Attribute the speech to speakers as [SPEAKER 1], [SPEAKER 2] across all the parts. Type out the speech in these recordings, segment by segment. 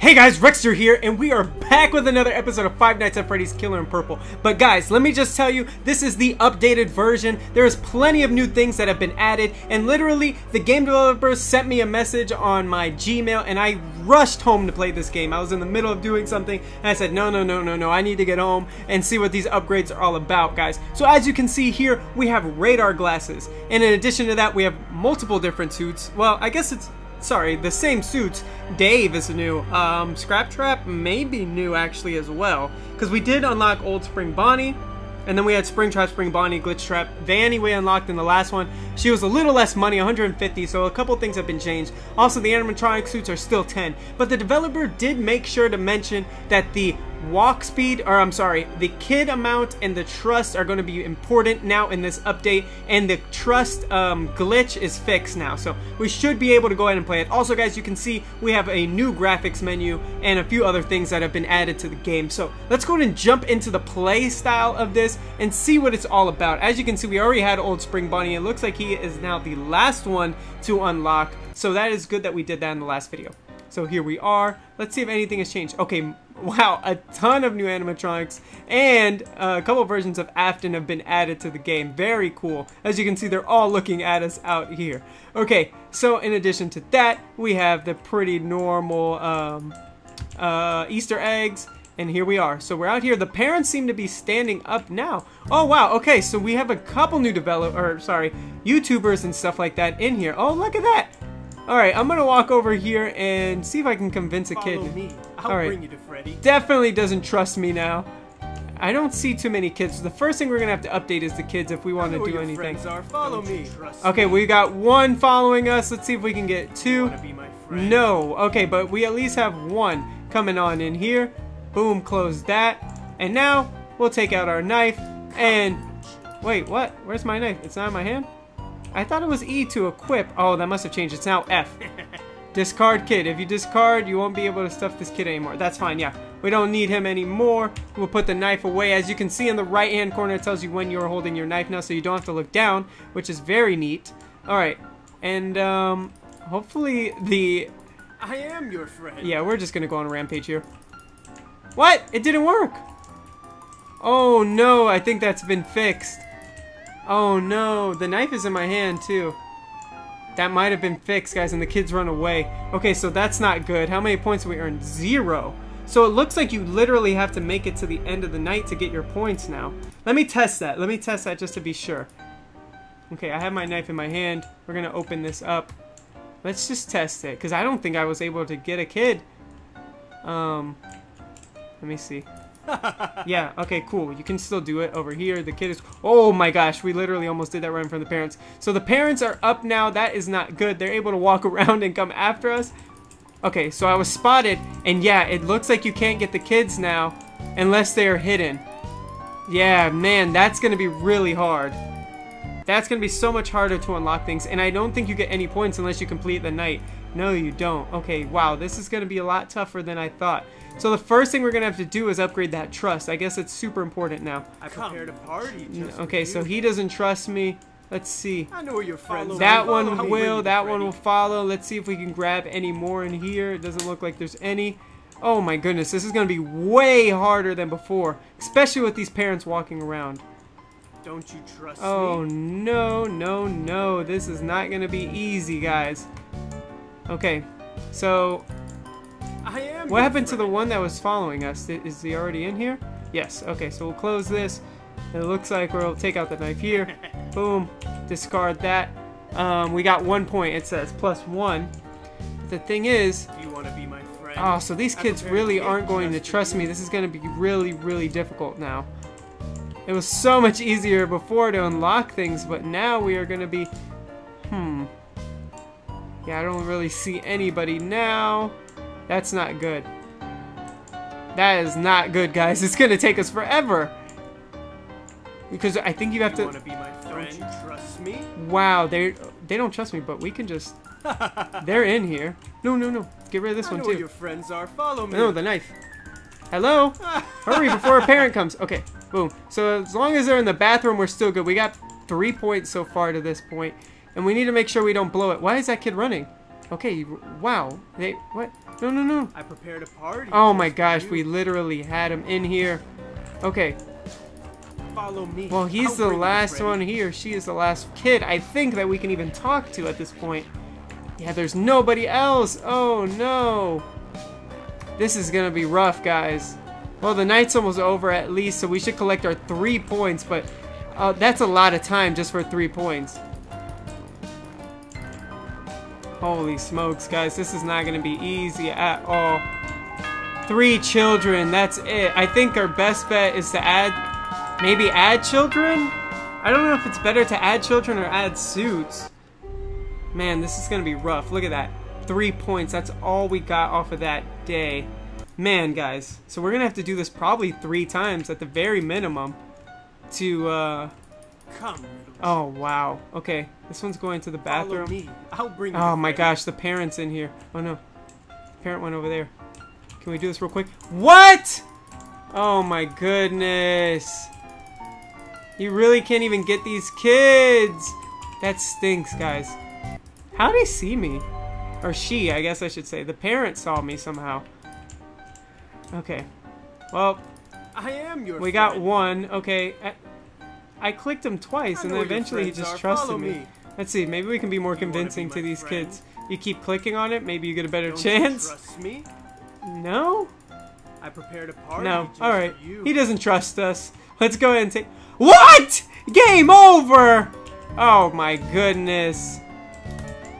[SPEAKER 1] Hey guys, Rexter here, and we are back with another episode of Five Nights at Freddy's Killer in Purple. But guys, let me just tell you, this is the updated version. There is plenty of new things that have been added, and literally, the game developers sent me a message on my Gmail, and I rushed home to play this game. I was in the middle of doing something, and I said, no, no, no, no, no, I need to get home and see what these upgrades are all about, guys. So as you can see here, we have radar glasses, and in addition to that, we have multiple different suits. Well, I guess it's sorry, the same suits. Dave is new. Um, Scrap Trap may be new actually as well. Because we did unlock Old Spring Bonnie. And then we had Spring Trap, Spring Bonnie, Glitch Trap. Vanny we unlocked in the last one. She was a little less money, 150, so a couple things have been changed. Also, the animatronic suits are still 10. But the developer did make sure to mention that the walk speed, or I'm sorry, the kid amount and the trust are going to be important now in this update, and the trust um, glitch is fixed now, so we should be able to go ahead and play it. Also, guys, you can see we have a new graphics menu and a few other things that have been added to the game. So let's go ahead and jump into the play style of this and see what it's all about. As you can see, we already had Old Spring Bunny. It looks like he is now the last one to unlock, so that is good that we did that in the last video. So here we are. Let's see if anything has changed. Okay, wow, a ton of new animatronics and a couple versions of Afton have been added to the game. Very cool. As you can see, they're all looking at us out here. Okay, so in addition to that, we have the pretty normal um, uh, Easter eggs. And here we are. So we're out here. The parents seem to be standing up now. Oh, wow. Okay, so we have a couple new develop or sorry, YouTubers and stuff like that in here. Oh, look at that. Alright, I'm gonna walk over here and see if I can convince a
[SPEAKER 2] Follow
[SPEAKER 1] kid.
[SPEAKER 2] me. I'll
[SPEAKER 1] All right.
[SPEAKER 2] bring you to Freddy.
[SPEAKER 1] Definitely doesn't trust me now. I don't see too many kids. The first thing we're gonna have to update is the kids if we want to do
[SPEAKER 2] your
[SPEAKER 1] anything.
[SPEAKER 2] friends are. Follow Don't you me. trust
[SPEAKER 1] Okay, we got one following us. Let's see if we can get two.
[SPEAKER 2] Wanna be my friend?
[SPEAKER 1] No. Okay, but we at least have one coming on in here. Boom, close that. And now we'll take out our knife and wait, what? Where's my knife? It's not in my hand? I thought it was E to equip. Oh, that must have changed. It's now F. Discard kid. If you discard, you won't be able to stuff this kid anymore. That's fine, yeah. We don't need him anymore. We'll put the knife away. As you can see in the right hand corner, it tells you when you're holding your knife now, so you don't have to look down, which is very neat. Alright, and um, hopefully the...
[SPEAKER 2] I am your friend.
[SPEAKER 1] Yeah, we're just gonna go on a rampage here. What? It didn't work! Oh no, I think that's been fixed. Oh no, the knife is in my hand too. That might have been fixed, guys, and the kids run away. Okay, so that's not good. How many points we earned? Zero. So it looks like you literally have to make it to the end of the night to get your points now. Let me test that. Let me test that just to be sure. Okay, I have my knife in my hand. We're gonna open this up. Let's just test it, because I don't think I was able to get a kid. Um, let me see. Yeah, okay, cool. You can still do it over here. The kid is... Oh my gosh, we literally almost did that right in front of the parents. So the parents are up now. That is not good. They're able to walk around and come after us. Okay, so I was spotted, and yeah, it looks like you can't get the kids now unless they are hidden. Yeah, man, that's going to be really hard. That's going to be so much harder to unlock things, and I don't think you get any points unless you complete the night. No, you don't. Okay, wow, this is going to be a lot tougher than I thought. So the first thing we're going to have to do is upgrade that trust. I guess it's super important now.
[SPEAKER 2] I prepared a party
[SPEAKER 1] Okay, so he doesn't trust me. Let's see.
[SPEAKER 2] I know where your friends.
[SPEAKER 1] That
[SPEAKER 2] Follow
[SPEAKER 1] one will, that
[SPEAKER 2] Freddy.
[SPEAKER 1] one will follow. Let's see if we can grab any more in here. It doesn't look like there's any. Oh my goodness, this is going to be way harder than before. Especially with these parents walking around.
[SPEAKER 2] Don't you trust
[SPEAKER 1] Oh
[SPEAKER 2] me?
[SPEAKER 1] no, no, no. This is not going to be easy, guys. Okay, so
[SPEAKER 2] I am.
[SPEAKER 1] what happened to the one that was following us? Is he already in here? Yes, okay, so we'll close this. It looks like we'll take out the knife here. Boom, discard that. Um, we got one point, it says, plus one. The thing is,
[SPEAKER 2] Do you want to be my friend?
[SPEAKER 1] oh, so these kids really aren't going to trust me. This is going to be really, really difficult now. It was so much easier before to unlock things, but now we are going to be, hmm. Yeah, I don't really see anybody now. That's not good. That is not good, guys. It's going to take us forever. Because I think you have
[SPEAKER 2] you
[SPEAKER 1] to...
[SPEAKER 2] want to be my friend? Don't you trust me?
[SPEAKER 1] Wow, they they don't trust me, but we can just... They're in here. No, no, no. Get rid of this
[SPEAKER 2] I
[SPEAKER 1] one, too.
[SPEAKER 2] your friends are. Follow me.
[SPEAKER 1] No, the knife. Hello? Hurry before a parent comes. Okay, boom. So as long as they're in the bathroom, we're still good. We got three points so far to this point, and we need to make sure we don't blow it. Why is that kid running? Okay, wow. They what? No, no, no.
[SPEAKER 2] I prepared a party.
[SPEAKER 1] Oh my gosh, we literally had him in here. Okay,
[SPEAKER 2] follow me.
[SPEAKER 1] well he's
[SPEAKER 2] I'll
[SPEAKER 1] the last one here. She is the last kid I think that we can even talk to at this point. Yeah, there's nobody else. Oh no. This is gonna be rough, guys. Well, the night's almost over at least, so we should collect our three points, but uh, that's a lot of time just for three points. Holy smokes, guys, this is not gonna be easy at all. Three children, that's it. I think our best bet is to add, maybe add children? I don't know if it's better to add children or add suits. Man, this is gonna be rough. Look at that. Three points, that's all we got off of that day. Man, guys, so we're gonna have to do this probably three times at the very minimum to, uh,
[SPEAKER 2] Come,
[SPEAKER 1] oh wow. Okay, this one's going to the
[SPEAKER 2] Follow
[SPEAKER 1] bathroom.
[SPEAKER 2] me. I'll bring
[SPEAKER 1] Oh my
[SPEAKER 2] ready.
[SPEAKER 1] gosh, the parent's in here. Oh no. Parent went over there. Can we do this real quick? What? Oh my goodness. You really can't even get these kids. That stinks, guys. How did he see me? Or she, I guess I should say. The parent saw me somehow. Okay. Well,
[SPEAKER 2] I am your
[SPEAKER 1] we
[SPEAKER 2] friend.
[SPEAKER 1] got one. Okay. I, clicked him twice, and then eventually he just
[SPEAKER 2] are.
[SPEAKER 1] trusted me.
[SPEAKER 2] me.
[SPEAKER 1] Let's see. Maybe we can be more
[SPEAKER 2] be
[SPEAKER 1] convincing to these
[SPEAKER 2] friend?
[SPEAKER 1] kids. You keep clicking on it, maybe you get a better
[SPEAKER 2] Don't
[SPEAKER 1] chance.
[SPEAKER 2] You trust me?
[SPEAKER 1] No?
[SPEAKER 2] I prepared a party.
[SPEAKER 1] No. All right. He doesn't trust us. Let's go ahead and take. What? Game over. Oh my goodness.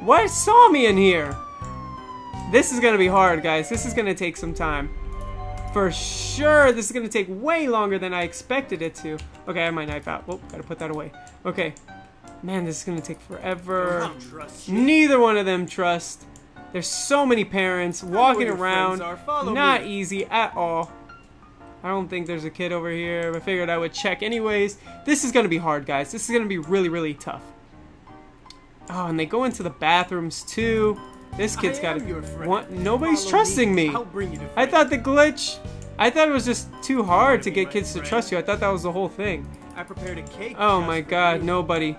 [SPEAKER 1] What saw me in here? This is gonna be hard, guys. This is gonna take some time. For sure, this is gonna take way longer than I expected it to. Okay, I have my knife out. Oh, gotta put that away. Okay. Man, this is gonna take forever.
[SPEAKER 2] Don't trust you.
[SPEAKER 1] Neither one of them trust. There's so many parents walking around.
[SPEAKER 2] friends are. Follow
[SPEAKER 1] Not
[SPEAKER 2] me.
[SPEAKER 1] easy at all. I don't think there's a kid over here. I figured I would check anyways. This is gonna be hard, guys. This is gonna be really, really tough. Oh, and they go into the bathrooms too. This kid's got
[SPEAKER 2] friend.
[SPEAKER 1] What? Nobody's
[SPEAKER 2] Follow
[SPEAKER 1] trusting me.
[SPEAKER 2] I'll bring you to
[SPEAKER 1] I thought the glitch. I thought it was just too hard to get kids to trust you. I thought that was the whole thing.
[SPEAKER 2] I prepared a cake.
[SPEAKER 1] Oh my god,
[SPEAKER 2] you.
[SPEAKER 1] nobody.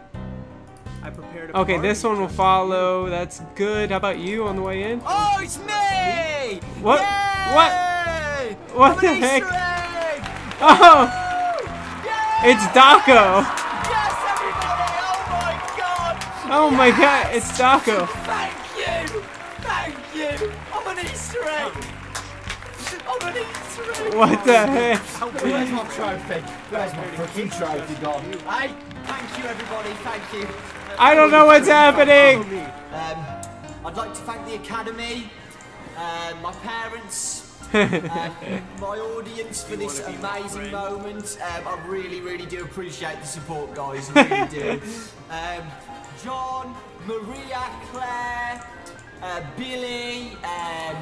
[SPEAKER 2] I prepared a
[SPEAKER 1] Okay, this one will follow. That's good. How about you on the way in?
[SPEAKER 3] Oh, it's me!
[SPEAKER 1] What?
[SPEAKER 3] Yay!
[SPEAKER 1] What
[SPEAKER 3] I'm
[SPEAKER 1] the heck?
[SPEAKER 3] Egg!
[SPEAKER 1] Oh,
[SPEAKER 3] Yay!
[SPEAKER 1] it's Dawko.
[SPEAKER 3] Yes, everybody! Oh my god!
[SPEAKER 1] Oh my god, it's
[SPEAKER 3] Dawko. Easter egg! I'm an Easter egg!
[SPEAKER 1] What the heck?
[SPEAKER 3] Where's my trophy? Where's my fucking trophy gone? Hey, thank you everybody, thank you.
[SPEAKER 1] I don't know what's happening.
[SPEAKER 3] Um, I'd like to thank the Academy, uh, my parents, uh, my audience for this
[SPEAKER 2] wanna be my
[SPEAKER 3] amazing moment. Um, I really, really do appreciate the support, guys. I really do. Um, John, Maria, Claire, uh, Billy, um,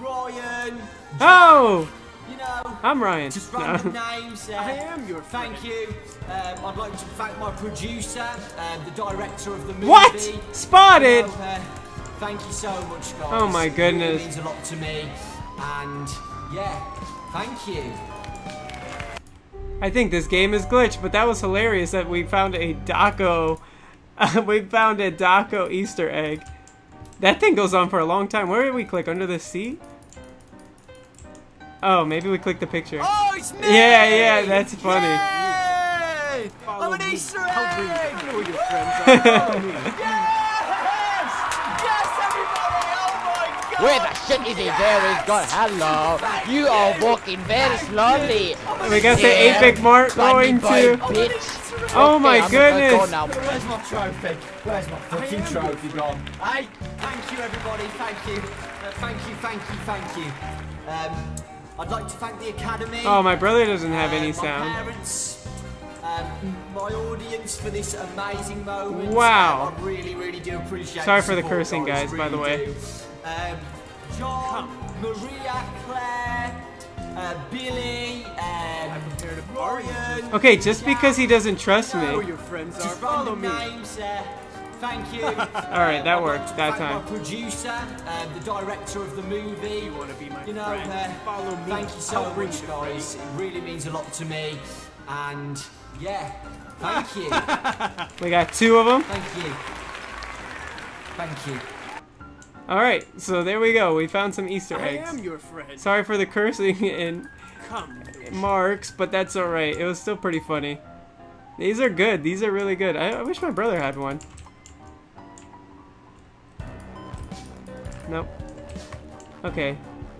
[SPEAKER 3] Ryan,
[SPEAKER 1] Oh,
[SPEAKER 3] you know,
[SPEAKER 1] I'm Ryan.
[SPEAKER 3] just
[SPEAKER 1] No.
[SPEAKER 3] random names. Uh,
[SPEAKER 2] I am your
[SPEAKER 3] Thank you. Um, I'd like to thank my producer, um, the director of the movie.
[SPEAKER 1] What? Spotted.
[SPEAKER 3] know, uh, thank you so much, guys.
[SPEAKER 1] Oh my
[SPEAKER 3] It
[SPEAKER 1] goodness.
[SPEAKER 3] really means a lot to me. And yeah, thank you.
[SPEAKER 1] I think this game is glitched, but that was hilarious that we found a Dawko. we found a Dawko Easter egg. That thing goes on for a long time. Where did we click? Under the sea? Oh, maybe we clicked the picture.
[SPEAKER 3] Oh, it's me!
[SPEAKER 1] Yeah, yeah, that's funny.
[SPEAKER 3] Yay!
[SPEAKER 2] Follow
[SPEAKER 3] I'm an
[SPEAKER 2] me.
[SPEAKER 3] Easter
[SPEAKER 2] I'll bring you.
[SPEAKER 3] egg!
[SPEAKER 2] I know where your friends are. Follow me.
[SPEAKER 3] Yes! Yes, everybody! Oh my god!
[SPEAKER 4] Where the shit is he there? He's got hello. You are walking very slowly.
[SPEAKER 1] We got the
[SPEAKER 4] Yeah,
[SPEAKER 1] 8-Bit Mart going to.
[SPEAKER 4] bitch.
[SPEAKER 1] Oh my
[SPEAKER 4] Okay, I'm gonna go
[SPEAKER 1] goodness.
[SPEAKER 4] now.
[SPEAKER 3] Where's my trophy? Where's my fucking trophy gone? Hey, thank you everybody, thank you. Uh, thank you, thank you, thank you. Um, I'd like to thank the Academy.
[SPEAKER 1] Oh, my brother doesn't have
[SPEAKER 3] uh,
[SPEAKER 1] any
[SPEAKER 3] my
[SPEAKER 1] sound.
[SPEAKER 3] parents, um, my audience for this amazing moment.
[SPEAKER 1] Wow.
[SPEAKER 3] Um, I really, really do appreciate
[SPEAKER 1] Sorry for the cursing, guys, by the way.
[SPEAKER 3] Um, John, Maria, Claire, uh, Billy,
[SPEAKER 2] I
[SPEAKER 3] um,
[SPEAKER 2] prepared a party.
[SPEAKER 3] Ryan.
[SPEAKER 1] Okay, just because he doesn't trust
[SPEAKER 2] I know
[SPEAKER 1] me.
[SPEAKER 2] your friends are.
[SPEAKER 3] Just
[SPEAKER 2] Follow me.
[SPEAKER 3] names. Uh, thank you.
[SPEAKER 1] All right, that worked that time.
[SPEAKER 3] My producer, um, the director of the movie.
[SPEAKER 2] You want to be my
[SPEAKER 3] You know,
[SPEAKER 2] friend?
[SPEAKER 3] uh,
[SPEAKER 2] Follow me.
[SPEAKER 3] thank you so
[SPEAKER 2] I'll
[SPEAKER 3] much, guys. It really means a lot to me. And yeah, thank you,
[SPEAKER 1] We got two of them.
[SPEAKER 3] thank you, thank you.
[SPEAKER 1] Alright, so there we go. We found some Easter
[SPEAKER 2] I
[SPEAKER 1] eggs.
[SPEAKER 2] I am your friend.
[SPEAKER 1] Sorry for the cursing and
[SPEAKER 2] Come,
[SPEAKER 1] marks, but that's alright. It was still pretty funny. These are good. These are really good. I, I wish my brother had one. Nope. Okay.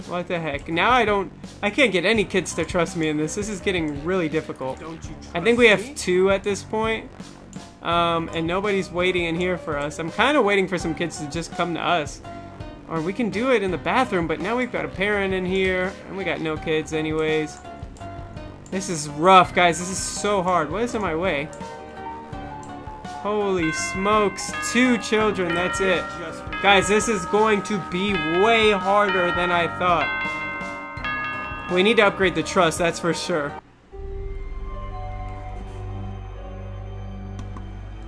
[SPEAKER 1] What the heck? Now I don't... I can't get any kids to trust me in this. This is getting really difficult.
[SPEAKER 2] Don't you trust
[SPEAKER 1] I think we have two at this point. Um, and nobody's waiting in here for us. I'm kind of waiting for some kids to just come to us. Or we can do it in the bathroom, but now we've got a parent in here, and we got no kids anyways. This is rough, guys. This is so hard. What is in my way? Holy smokes. Two children, that's it. Guys, this is going to be way harder than I thought. We need to upgrade the trust, that's for sure.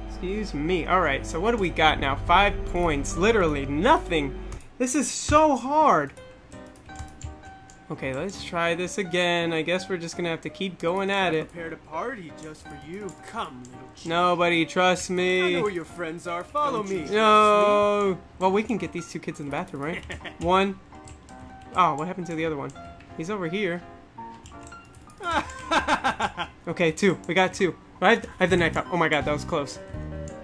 [SPEAKER 1] Excuse me. Alright, so what do we got now? Five points. Literally nothing. This is so hard. Okay, let's try this again. I guess we're just gonna have to keep going at it.
[SPEAKER 2] prepared a party just for you. Come, little chief.
[SPEAKER 1] Nobody trusts
[SPEAKER 2] I
[SPEAKER 1] me.
[SPEAKER 2] know where your friends are. Follow
[SPEAKER 3] Don't
[SPEAKER 2] me.
[SPEAKER 3] trust
[SPEAKER 1] No. Well, we can get these two kids in the bathroom, right? one. Oh, what happened to the other one? He's over here. okay, two. We got two. I have, I have the knife out. Oh my god, that was close.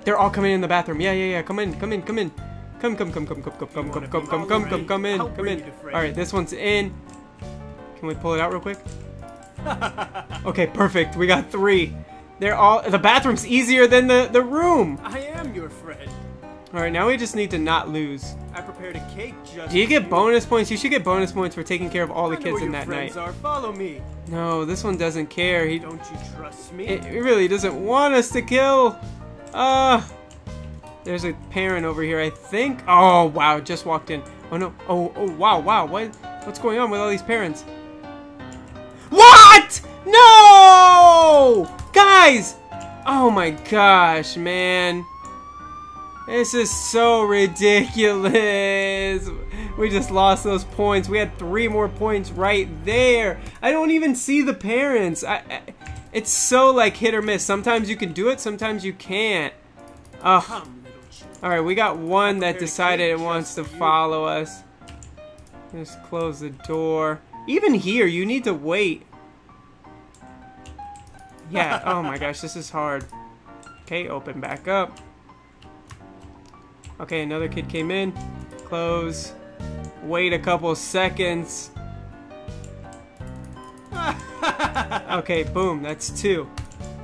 [SPEAKER 1] They're all coming in the bathroom. Yeah, yeah, yeah. Come in, come in, come in. Come, come, come, come, come, come, come, come, come, come, come, come, come in, come in.
[SPEAKER 2] you to Freddy.
[SPEAKER 1] All right, this one's in. Can we pull it out real quick? Okay, perfect. We got three. They're all. The bathroom's easier than the the room.
[SPEAKER 2] I am your friend.
[SPEAKER 1] All right, now we just need to not lose.
[SPEAKER 2] I prepared a cake just
[SPEAKER 1] Do you get bonus points? You should get bonus points for taking care of all the kids in that
[SPEAKER 2] friends
[SPEAKER 1] night.
[SPEAKER 2] are. Follow me.
[SPEAKER 1] No, this one doesn't care. He
[SPEAKER 2] Don't you trust me?
[SPEAKER 1] it it really doesn't want us to kill. Uh There's a parent over here, I think. Oh wow, just walked in. Oh no. Oh oh wow wow. What what's going on with all these parents? What? No! Guys! Oh my gosh, man. This is so ridiculous. We just lost those points. We had three more points right there. I don't even see the parents. I, I it's so like hit or miss. Sometimes you can do it, sometimes you can't. Ugh.
[SPEAKER 2] Come, little chief.
[SPEAKER 1] All right, we got one that decided it wants to
[SPEAKER 2] just for you.
[SPEAKER 1] follow us. Just close the door. Even here, you need to wait. Yeah, oh my gosh, this is hard. Okay, open back up. Okay, another kid came in. Close. Wait a couple seconds. okay, boom, that's two.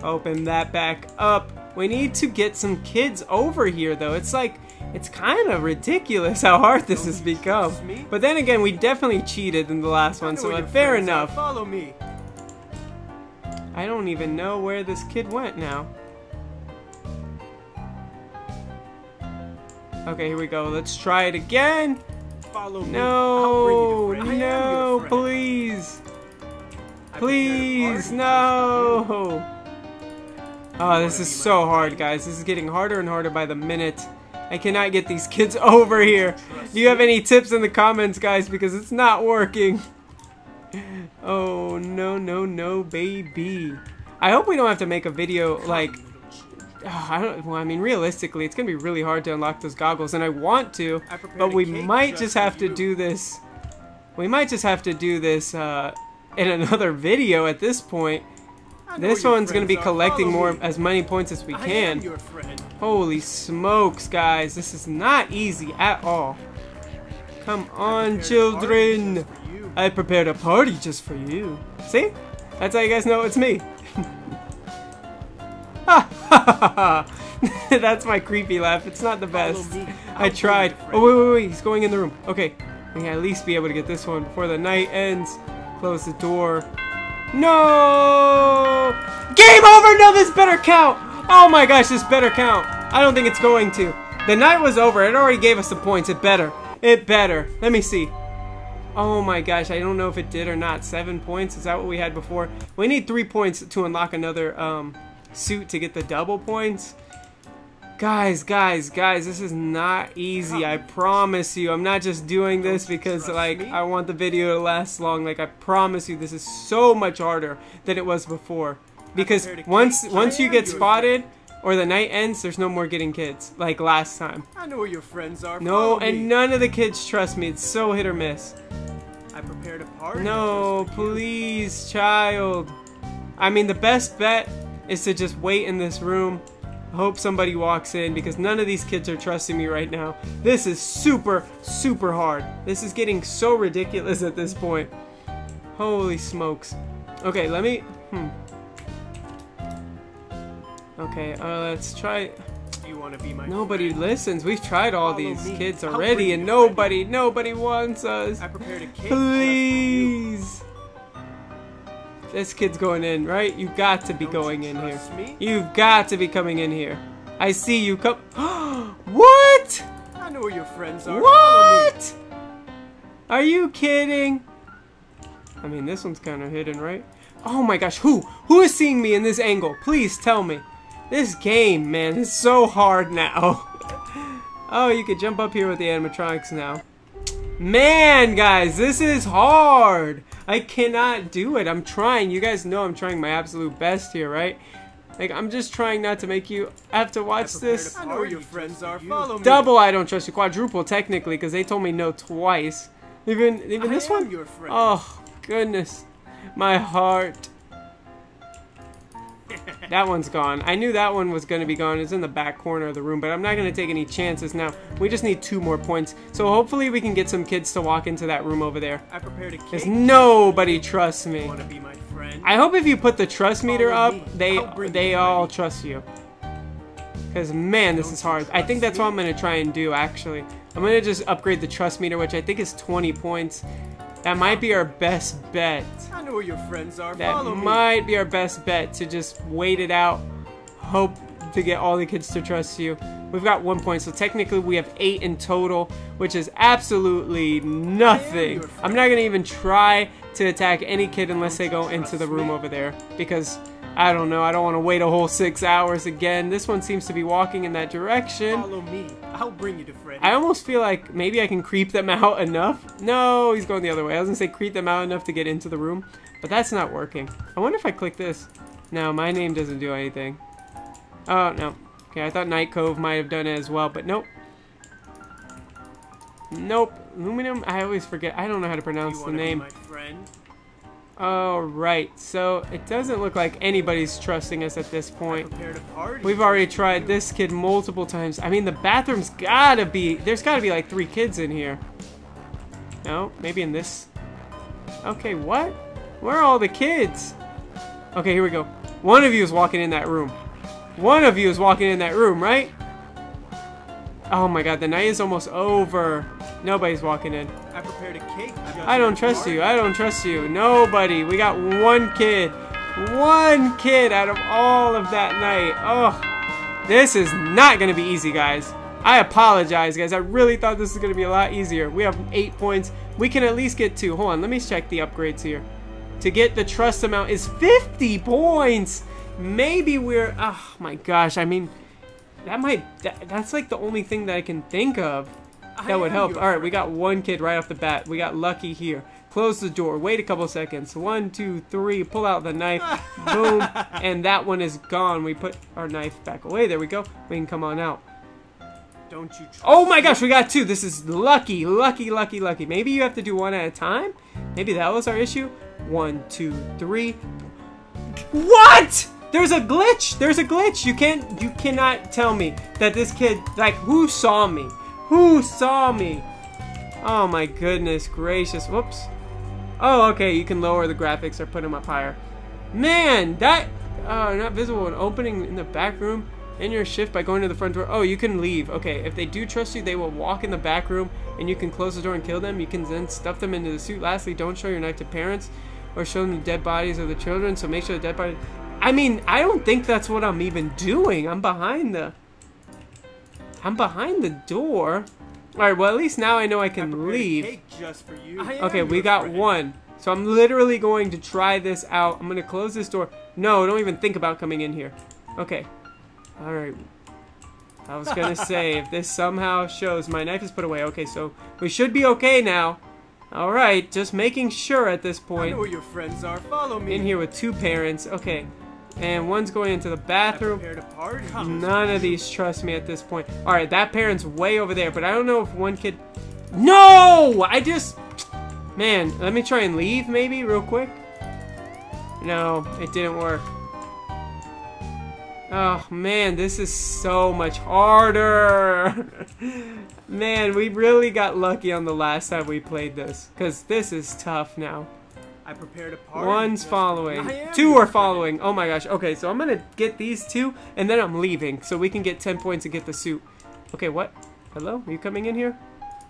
[SPEAKER 1] Open that back up. We need to get some kids over here, though. It's like, it's kind of ridiculous how hard this has become. But then again, we definitely cheated in the last one, so fair enough.
[SPEAKER 2] Follow me.
[SPEAKER 1] I don't even know where this kid went now. Okay, here we go. Let's try it again.
[SPEAKER 2] Follow me.
[SPEAKER 1] No,
[SPEAKER 2] you to Freddy. I am
[SPEAKER 1] no, please,
[SPEAKER 2] I prepared a
[SPEAKER 1] please, no. Oh, this is so hard, guys. This is getting harder and harder by the minute. I cannot get these kids over here. Do you have any tips in the comments, guys? Because it's not working. Oh, no, no, no, baby. I hope we don't have to make a video, like, Oh, I don't. Well, I mean, realistically, it's gonna be really hard to unlock those goggles, and I want to,
[SPEAKER 2] I
[SPEAKER 1] but we might
[SPEAKER 2] just
[SPEAKER 1] just have to do this. We might just have to do this uh, in another video at this point. This one's gonna be collecting more,
[SPEAKER 2] me.
[SPEAKER 1] as many points as we can. Holy smokes, guys! This is not easy at all. Come on,
[SPEAKER 2] Prepared a party
[SPEAKER 1] children!
[SPEAKER 2] Just for you.
[SPEAKER 1] I prepared a party just for you. See? That's how you guys know it's me. That's my creepy laugh. It's not the best. I tried. Oh, wait, wait, wait. He's going in the room. Okay. We can at least be able to get this one before the night ends. Close the door. No! Game over! No, this better count! Oh my gosh, this better count. I don't think it's going to. The night was over. It already gave us the points. It better. It better. Let me see. Oh my gosh, I don't know if it did or not. Seven points? Is that what we had before? We need three points to unlock another um, suit to get the double points. Guys, guys, guys, this is not easy. I promise you. I'm not just doing this because like? I want the video to last long. Like I promise you, this is so much harder than it was before. Because once once you get spotted, or the night ends, there's no more getting kids like last time.
[SPEAKER 2] I know where your friends are.
[SPEAKER 1] No, and none of the kids trust me. It's so hit or miss.
[SPEAKER 2] Prepared a party.
[SPEAKER 1] No, please, child. I mean, the best bet is to just wait in this room. Hope somebody walks in because none of these kids are trusting me right now. This is super, super hard. This is getting so ridiculous at this point. Holy smokes. Okay, let me. Hmm. Okay, uh, let's try.
[SPEAKER 2] You want to be my
[SPEAKER 1] Nobody
[SPEAKER 2] friend?
[SPEAKER 1] listens. We've tried all
[SPEAKER 2] Follow
[SPEAKER 1] these
[SPEAKER 2] me.
[SPEAKER 1] kids already, and nobody, nobody wants us.
[SPEAKER 2] I prepared a cake. just for you.
[SPEAKER 1] Please. This kid's going in, right? You got to be
[SPEAKER 2] Don't
[SPEAKER 1] going in here.
[SPEAKER 2] me?
[SPEAKER 1] You've got to be coming in here. I see you come. what?
[SPEAKER 2] I know where your friends are.
[SPEAKER 1] What? Are you kidding? I mean, this one's kind of hidden, right? Oh my gosh, who? Who is seeing me in this angle? Please tell me. This game, man, is so hard now. oh, you could jump up here with the animatronics now. Man, guys, this is hard. I cannot do it. I'm trying. You guys know I'm trying my absolute best here, right? Like, I'm just trying not to make you have to watch
[SPEAKER 2] Prepared
[SPEAKER 1] this.
[SPEAKER 2] a I know where your friends are. Follow me.
[SPEAKER 1] Double, I don't trust you. Quadruple, technically, because they told me no twice. Even even
[SPEAKER 2] I
[SPEAKER 1] this
[SPEAKER 2] am
[SPEAKER 1] one.
[SPEAKER 2] your friend.
[SPEAKER 1] Oh goodness, my heart. that one's gone. I knew that one was going to be gone. It's in the back corner of the room, but I'm not going to take any chances now. We just need two more points. So hopefully we can get some kids to walk into that room over there.
[SPEAKER 2] I prepared a cake.
[SPEAKER 1] Because nobody trusts me.
[SPEAKER 2] Want to be my friend?
[SPEAKER 1] I hope if you put the trust meter up, they they all trust you. Cause man, this is hard. I think that's what? I'm gonna try and do. Actually, I'm gonna just upgrade the trust meter, which I think is 20 points. That might be our best bet.
[SPEAKER 2] I know where your friends are.
[SPEAKER 1] That
[SPEAKER 2] Follow me.
[SPEAKER 1] might be our best bet to just wait it out, hope to get all the kids to trust you. We've got one point, so technically we have eight in total, which is absolutely nothing. I'm not gonna even try to attack any kid unless they go into the room
[SPEAKER 2] me?
[SPEAKER 1] over there because I don't know. I don't want to wait a whole six hours again. This one seems to be walking in that direction.
[SPEAKER 2] Follow me. I'll bring you to Freddy.
[SPEAKER 1] I almost feel like maybe I can creep them out enough. No, he's going the other way. I was gonna say creep them out enough to get into the room, but that's not working. I wonder if I click this. No, my name doesn't do anything. Oh, no. Okay, I thought Night Cove might have done it as well, but nope. Nope. Aluminum, I always forget. I don't know how to pronounce the name.
[SPEAKER 2] my friend?
[SPEAKER 1] Alright, so it doesn't look like anybody's trusting us at this point.
[SPEAKER 2] prepared a party.
[SPEAKER 1] We've already tried this kid multiple times. I mean, the bathroom's gotta be. There's gotta be like three kids in here. No, maybe in this. Okay, what? Where are all the kids? Okay, here we go. One of you is walking in that room. One of you is walking in that room, right? Oh my god, the night is almost over. Nobody's walking in.
[SPEAKER 2] I prepared a cake.
[SPEAKER 1] I don't trust you. I don't trust you. Nobody. We got one kid. One kid out of all of that night. Oh, this is not going to be easy, guys. I apologize, guys. I really thought this was going to be a lot easier. We have eight points. We can at least get two. Hold on. Let me check the upgrades here. To get the trust amount is 50 points. Maybe we're... Oh, my gosh. I mean, that might... That, that's like the only thing that I can think of
[SPEAKER 2] I
[SPEAKER 1] that would help. All right, we got one kid right off the bat. We got lucky here. Close the door. Wait a couple seconds. One, two, three. Pull out the knife. Boom. And that one is gone. We put our knife back away. There we go. We can come on out.
[SPEAKER 2] Don't you
[SPEAKER 1] Oh my gosh, we got two. This is lucky, lucky, lucky, lucky. Maybe you have to do one at a time. Maybe that was our issue. One, two, three. What? There's a glitch. There's a glitch. You can't. You cannot tell me that this kid. Like, who saw me? Who saw me? Oh my goodness gracious. Whoops. Oh, okay. You can lower the graphics or put them up higher. Man, that. Uh, not visible. An opening in the back room in your shift by going to the front door. Oh, you can leave. Okay, if they do trust you, they will walk in the back room and you can close the door and kill them. You can then stuff them into the suit. Lastly, don't show your knife to parents or show them the dead bodies of the children. So make sure the dead body. I mean, I don't think that's what I'm even doing. I'm behind the. I'm behind the door. All right. Well, at least now I know I
[SPEAKER 2] I
[SPEAKER 1] can
[SPEAKER 2] prepared a
[SPEAKER 1] leave.
[SPEAKER 2] cake just for you.
[SPEAKER 1] Okay, we got one. So I'm literally going to try this out. I'm going to close this door. No, don't even think about coming in here. Okay. All right. I was going to say, if this somehow shows, my knife is put away. Okay, so we should be okay now. All right, just making sure at this
[SPEAKER 2] I
[SPEAKER 1] point.
[SPEAKER 2] know where your friends are. Follow me.
[SPEAKER 1] In here with two parents. Okay. And one's going into the bathroom.
[SPEAKER 2] Prepare to party.
[SPEAKER 1] None of these trust me at this point. Alright, that parent's way over there, but I don't know if one kid... No! I just... Man, let me try and leave, maybe, real quick. No, it didn't work. Oh, man, this is so much harder. man, we really got lucky on the last time we played this. Because this is tough now.
[SPEAKER 2] I prepared a party.
[SPEAKER 1] One's following. Two are following. Oh my gosh. Okay, so I'm gonna get these two, and then I'm leaving, so we can get 10 points and get the suit. Okay, what? Hello? Are you coming in here?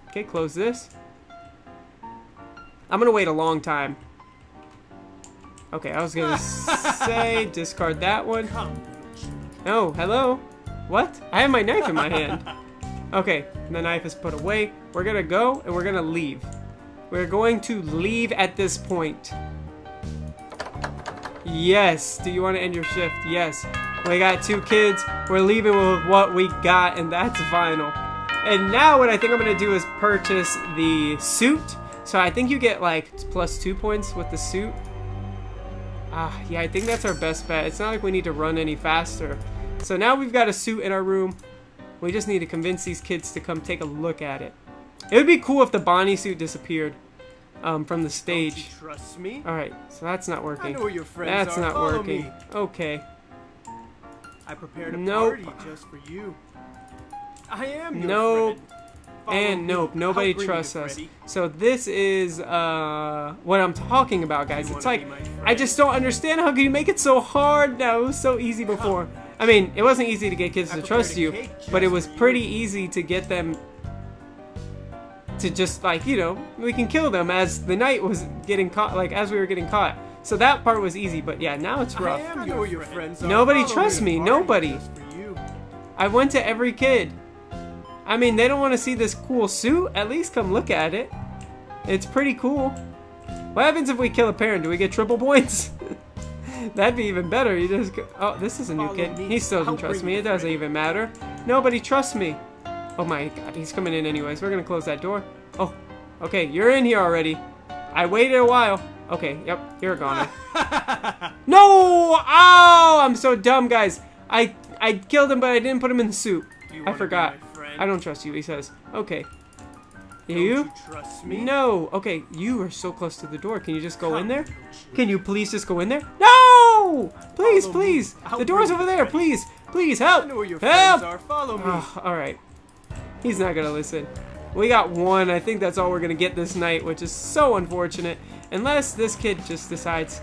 [SPEAKER 1] Okay, close this. I'm gonna wait a long time. Okay, I was gonna say discard that one. No, oh, hello? What? I have my knife in my hand. Okay, the knife is put away. We're gonna go and we're gonna leave. We're going to leave at this point. Yes. Do you want to end your shift? Yes. We got two kids. We're leaving with what we got, and that's final. And now what I think I'm gonna do is purchase the suit. So I think you get like plus two points with the suit. Ah, yeah, I think that's our best bet. It's not like we need to run any faster. So now we've got a suit in our room. We just need to convince these kids to come take a look at it. It would be cool if the Bonnie suit disappeared um, from the stage.
[SPEAKER 2] trust me?
[SPEAKER 1] Alright, so that's not working.
[SPEAKER 2] I know where your friends
[SPEAKER 1] That's
[SPEAKER 2] are.
[SPEAKER 1] not
[SPEAKER 2] Follow
[SPEAKER 1] working.
[SPEAKER 2] Me.
[SPEAKER 1] Okay.
[SPEAKER 2] I prepared a
[SPEAKER 1] Nope.
[SPEAKER 2] party just for you. I am your
[SPEAKER 1] Nope.
[SPEAKER 2] friend. Follow
[SPEAKER 1] And
[SPEAKER 2] me.
[SPEAKER 1] nope, nobody trusts us.
[SPEAKER 2] Freddy.
[SPEAKER 1] So this is uh, what I'm talking about, guys.
[SPEAKER 2] You
[SPEAKER 1] It's like I just don't understand how can you make it so hard now. It was so easy before. I mean, it wasn't easy to get kids
[SPEAKER 2] I
[SPEAKER 1] to trust you, but it was
[SPEAKER 2] for you.
[SPEAKER 1] pretty easy to get them to just like you know we can kill them as the night was getting caught, like as we were getting caught. So that part was easy, but yeah, now it's rough.
[SPEAKER 3] I know
[SPEAKER 2] your
[SPEAKER 3] your
[SPEAKER 2] friend.
[SPEAKER 3] friends are.
[SPEAKER 1] Nobody trusts me. Nobody.
[SPEAKER 2] just for you.
[SPEAKER 1] I went to every kid. I mean, they don't want to see this cool suit. At least come look at it. It's pretty cool. What happens if we kill a parent? Do we get triple points? That'd be even better. You just go, oh, this is a new kid. He still doesn't trust me. It doesn't even matter. Nobody trusts me. Oh my god, he's coming in anyways. We're gonna close that door. Oh, okay, you're in here already. I waited a while. Okay, yep, you're a goner. no! Oh, I'm so dumb, guys. I I killed him, but I didn't put him in the
[SPEAKER 2] soup.
[SPEAKER 1] I forgot. I don't trust you, he says. Okay. You?
[SPEAKER 2] you trust me?
[SPEAKER 1] No. Okay, you are so close to the door. Can you just go in there?
[SPEAKER 2] you?
[SPEAKER 1] Can you please just go in there? No! Please,
[SPEAKER 2] Follow
[SPEAKER 1] please. The door's over there. Please, please
[SPEAKER 2] I
[SPEAKER 1] help.
[SPEAKER 2] know where your
[SPEAKER 1] Help!
[SPEAKER 2] friends are. Follow me.
[SPEAKER 1] Oh, all right. He's not gonna listen. We got one. I think that's all we're gonna get this night, which is so unfortunate. Unless this kid just decides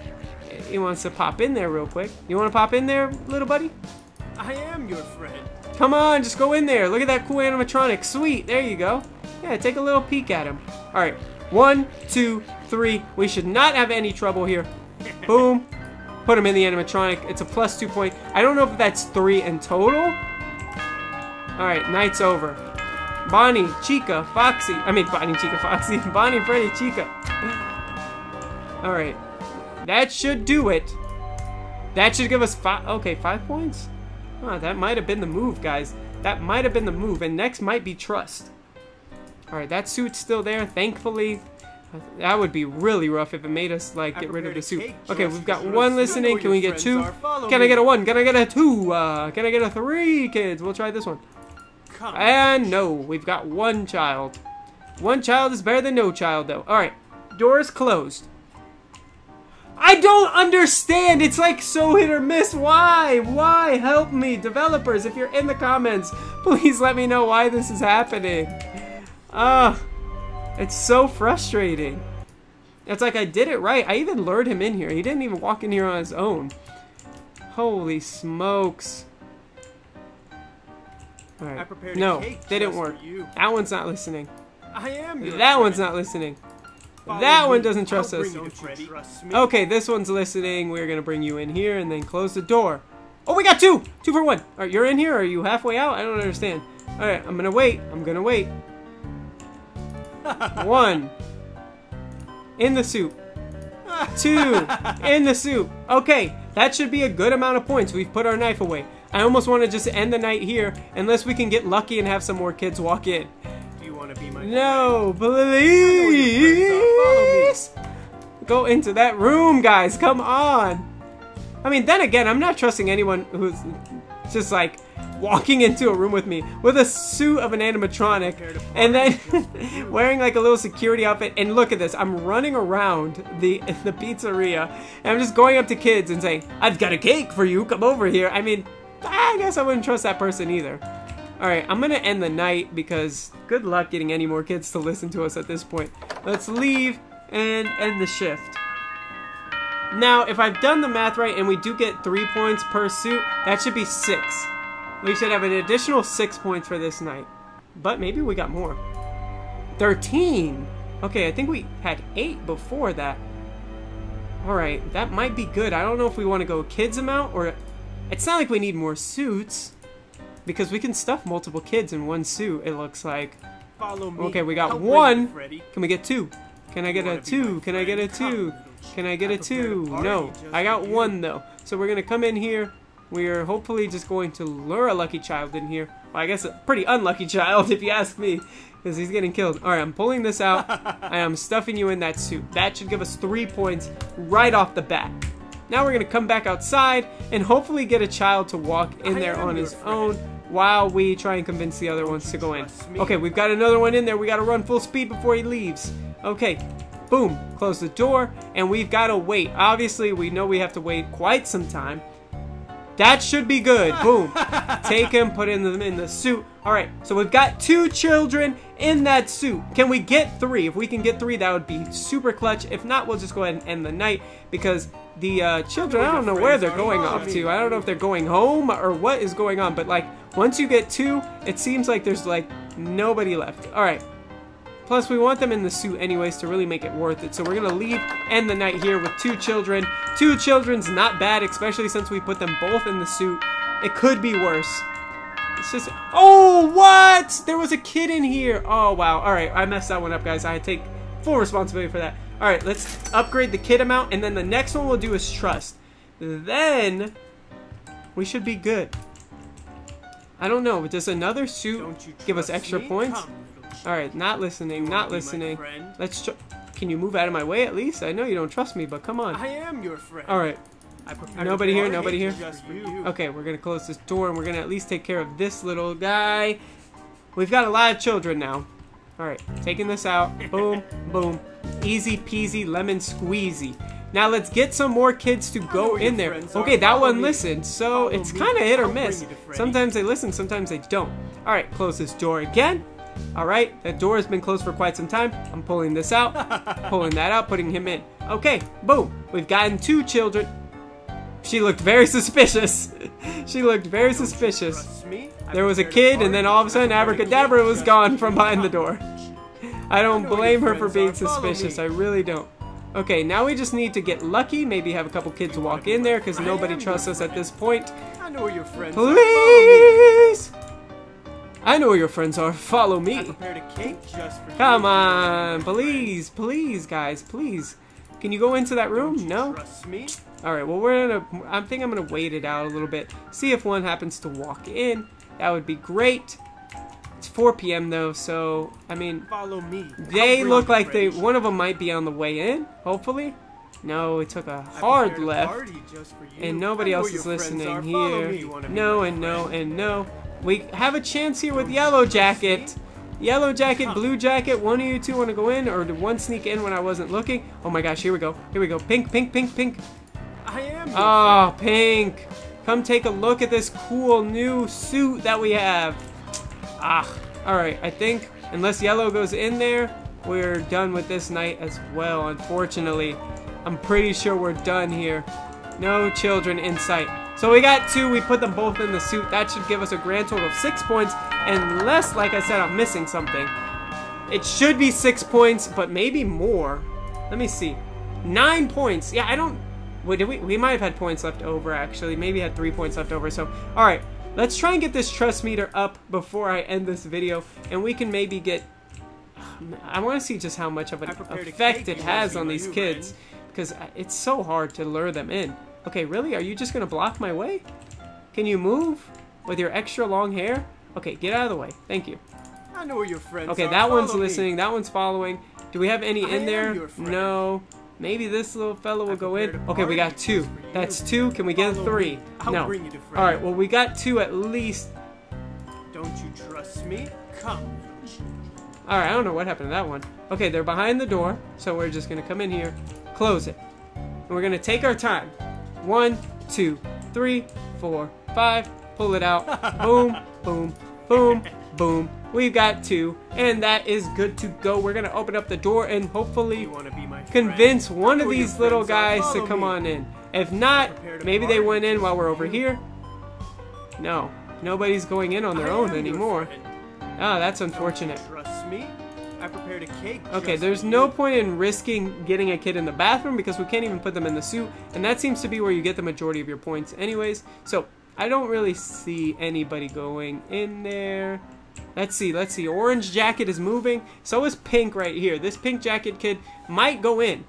[SPEAKER 1] he wants to pop in there real quick. You want to pop in there, little buddy?
[SPEAKER 2] I am your friend.
[SPEAKER 1] Come on, just go in there. Look at that cool animatronic. Sweet. There you go. Yeah, take a little peek at him. All right. One, two, three. We should not have any trouble here. Boom. Put him in the animatronic. It's a plus two point. I don't know if that's three in total. All right, night's over. Bonnie, Chica, Foxy. I mean, Bonnie, Chica, Foxy. Bonnie, Freddy, Chica. All right. That should do it. That should give us five. Okay, five points. Huh, that might have been the move, guys. That might have been the move. And next might be trust. All right, that suit's still there. Thankfully, that would be really rough if it made us like get rid of the suit. Okay, we've got one listening. Can we get two? Can I get a one? Can I get a two? Uh, can I get a three, kids? We'll try this one.
[SPEAKER 2] Come.
[SPEAKER 1] And no, we've got one child. One child is better than no child, though. All right, doors closed. I don't understand. It's like so hit or miss. Why? Why? Help me, developers. If you're in the comments, please let me know why this is happening. Ah, it's so frustrating. It's like I did it right. I even lured him in here. He didn't even walk in here on his own. Holy smokes. All right.
[SPEAKER 2] I prepared
[SPEAKER 1] no, they didn't work.
[SPEAKER 2] you.
[SPEAKER 1] That one's not listening.
[SPEAKER 2] I am
[SPEAKER 1] That one's not listening.
[SPEAKER 2] Follow
[SPEAKER 1] that one doesn't trust
[SPEAKER 2] I'll
[SPEAKER 1] us.
[SPEAKER 2] Trust me.
[SPEAKER 1] Okay, this one's listening. We're gonna bring you in here and then close the door. Oh, we got two! Two for one. All right, you're in here? Or are you halfway out? I don't understand. All right, I'm gonna wait. I'm gonna wait. one. In the soup. Two. In the soup. Okay, that should be a good amount of points. We've put our knife away. I almost want to just end the night here, unless we can get lucky and have some more kids walk in.
[SPEAKER 2] Do you want to be my
[SPEAKER 1] No, please. Go into that room, guys. Come on. I mean, then again, I'm not trusting anyone who's just like walking into a room with me with a suit of an animatronic and then wearing like a little security outfit. And look at this, I'm running around the the pizzeria and I'm just going up to kids and saying, "I've got a cake for you. Come over here." I mean, I guess I wouldn't trust that person either. All right, I'm gonna end the night because good luck getting any more kids to listen to us at this point. Let's leave and end the shift. Now, if I've done the math right and we do get three points per suit, that should be six. We should have an additional six points for this night. But maybe we got more. 13! Okay, I think we had eight before that. Alright, that might be good. I don't know if we want to go kids amount or... It's not like we need more suits. Because we can stuff multiple kids in one suit, it looks like.
[SPEAKER 2] Follow me.
[SPEAKER 1] Okay, we got
[SPEAKER 2] you,
[SPEAKER 1] one. Can we get two? Can I get a two? Can I get a two? Can I get a two? No. I got one though. So we're gonna come in here. We are hopefully just going to lure a lucky child in here. Well, I guess a pretty unlucky child if you ask me. Because he's getting killed. Alright, I'm pulling this out. I am stuffing you in that suit. That should give us three points right off the bat. Now we're gonna come back outside and hopefully get a child to walk in there on his
[SPEAKER 2] friend.
[SPEAKER 1] own while we try and convince the other ones to go in. Okay, we've got another one in there. We gotta run full speed before he leaves. Okay, boom, close the door, and we've gotta wait. Obviously, we know we have to wait quite some time. That should be good. Boom. Take him, put him in the, in the suit. All right, so we've got two children in that suit. Can we get three? If we can get three, that would be super clutch. If not, we'll just go ahead and end the night because the uh, children, I don't know where they're going off to. I don't know if they're going home or what is going on, but like once you get two, it seems like there's like nobody left. All right. Plus, we want them in the suit anyways to really make it worth it. So we're gonna leave end the night here with two children. Two children's not bad, especially since we put them both in the suit. It could be worse. It's just Oh what? There was a kid in here. Oh wow. Alright, I messed that one up, guys. I take full responsibility for that. Alright, let's upgrade the kid amount, and then the next one we'll do is trust. Then we should be good. I don't know. Does another suit give us extra
[SPEAKER 2] me?
[SPEAKER 1] points?
[SPEAKER 2] Come, little ch-
[SPEAKER 1] All right, not listening, not listening. Let's. Tr- Can you move out of my way at least? I know you don't trust me, but come on.
[SPEAKER 2] I am your friend.
[SPEAKER 1] All right.
[SPEAKER 2] I
[SPEAKER 1] Nobody here, nobody here?
[SPEAKER 2] Just for you.
[SPEAKER 1] Okay, we're gonna close this door and we're gonna at least take care of this little guy. We've got a lot of children now. All right, taking this out. Boom, boom. Easy peasy lemon squeezy. Now let's get some more kids to go in there. Okay, that one listened, so it's kind of hit or miss.
[SPEAKER 2] you to Freddy.
[SPEAKER 1] Sometimes they listen, sometimes they don't. All right, close this door again. All right, that door has been closed for quite some time. I'm pulling this out, pulling that out, putting him in. Okay, boom. We've gotten two children. She looked very suspicious. she looked very suspicious. There was a kid, and then all of a sudden,
[SPEAKER 2] party. I prepared
[SPEAKER 1] abracadabra was gone from behind the door. I don't blame her for being suspicious. I really don't. Okay, now we just need to get lucky. Maybe have a couple kids walk in there because nobody trusts us at this point.
[SPEAKER 2] I know where your friends.
[SPEAKER 1] Please! I know where your friends are. Follow
[SPEAKER 2] I
[SPEAKER 1] me.
[SPEAKER 2] prepared a cake just for you.
[SPEAKER 1] Come on, please, please, guys, please. Can you go into that room? No?
[SPEAKER 2] Trust me?
[SPEAKER 1] All right. Well, we're gonna. I think I'm gonna wait it out a little bit. See if one happens to walk in. That would be great. It's 4 p.m. though, so I mean,
[SPEAKER 2] Follow me.
[SPEAKER 1] They look like they. One of them might be on the way in. Hopefully. No, it took a hard left,
[SPEAKER 2] just for you.
[SPEAKER 1] and nobody else is listening here.
[SPEAKER 2] me. You wanna be
[SPEAKER 1] No, and no, and no. We have a chance here with Yellow Jacket. Yellow Jacket, Blue Jacket, one of you two want to go in, or did one sneak in when I wasn't looking? Oh my gosh, here we go. Here we go. Pink, pink, pink, pink.
[SPEAKER 2] I am
[SPEAKER 1] Oh, Pink. Come take a look at this cool new suit that we have. Ah, alright, I think unless Yellow goes in there, we're done with this night as well, unfortunately. I'm pretty sure we're done here. No children in sight. So we got two, we put them both in the suit. That should give us a grand total of six points, unless, like I said, I'm missing something. It should be six points, but maybe more. Let me see. Nine points. Yeah, I don't. Wait, did we? We might have had points left over actually. Maybe had three points left over. So, all right, let's try and get this trust meter up before I end this video, and we can maybe get. I want to see just how much of an
[SPEAKER 2] I prepared a
[SPEAKER 1] effect it has on these kids, because it's so hard to lure them in. Okay, really? Are you just gonna block my way? Can you move with your extra long hair? Okay, get out of the way. Thank you.
[SPEAKER 2] I know where your friends
[SPEAKER 1] Okay,
[SPEAKER 2] are.
[SPEAKER 1] that one's
[SPEAKER 2] Follow me.
[SPEAKER 1] listening. That one's following. Do we have any
[SPEAKER 2] I
[SPEAKER 1] in there? No. Maybe this little fellow will
[SPEAKER 2] I
[SPEAKER 1] go in. Okay, we got two.
[SPEAKER 2] just for you.
[SPEAKER 1] That's two. Can we get
[SPEAKER 2] Follow
[SPEAKER 1] three?
[SPEAKER 2] I'll
[SPEAKER 1] No.
[SPEAKER 2] bring you to
[SPEAKER 1] All right. Well, we got two at least.
[SPEAKER 2] Don't you trust me? Come.
[SPEAKER 1] All right. I don't know what happened to that one. Okay, they're behind the door, so we're just gonna come in here, close it, and we're gonna take our time. One, two, three, four, five. Pull it out. boom, boom, boom, boom. We've got two, and that is good to go. We're gonna open up the door and hopefully
[SPEAKER 2] You want to be my friend?
[SPEAKER 1] convince one of these little guys to come
[SPEAKER 2] me.
[SPEAKER 1] on in. If not, maybe they went in while we're over here. No, nobody's going in on their
[SPEAKER 2] I
[SPEAKER 1] own anymore. Ah, that's
[SPEAKER 2] Don't you
[SPEAKER 1] unfortunate.
[SPEAKER 2] Trust me. I prepared a cake.
[SPEAKER 1] Okay, there's no point in risking getting a kid in the bathroom because we can't even put them in the suit, and that seems to be where you get the majority of your points anyways. So, I don't really see anybody going in there. Let's see, let's see. Orange jacket is moving. So is pink right here. This pink jacket kid might go in.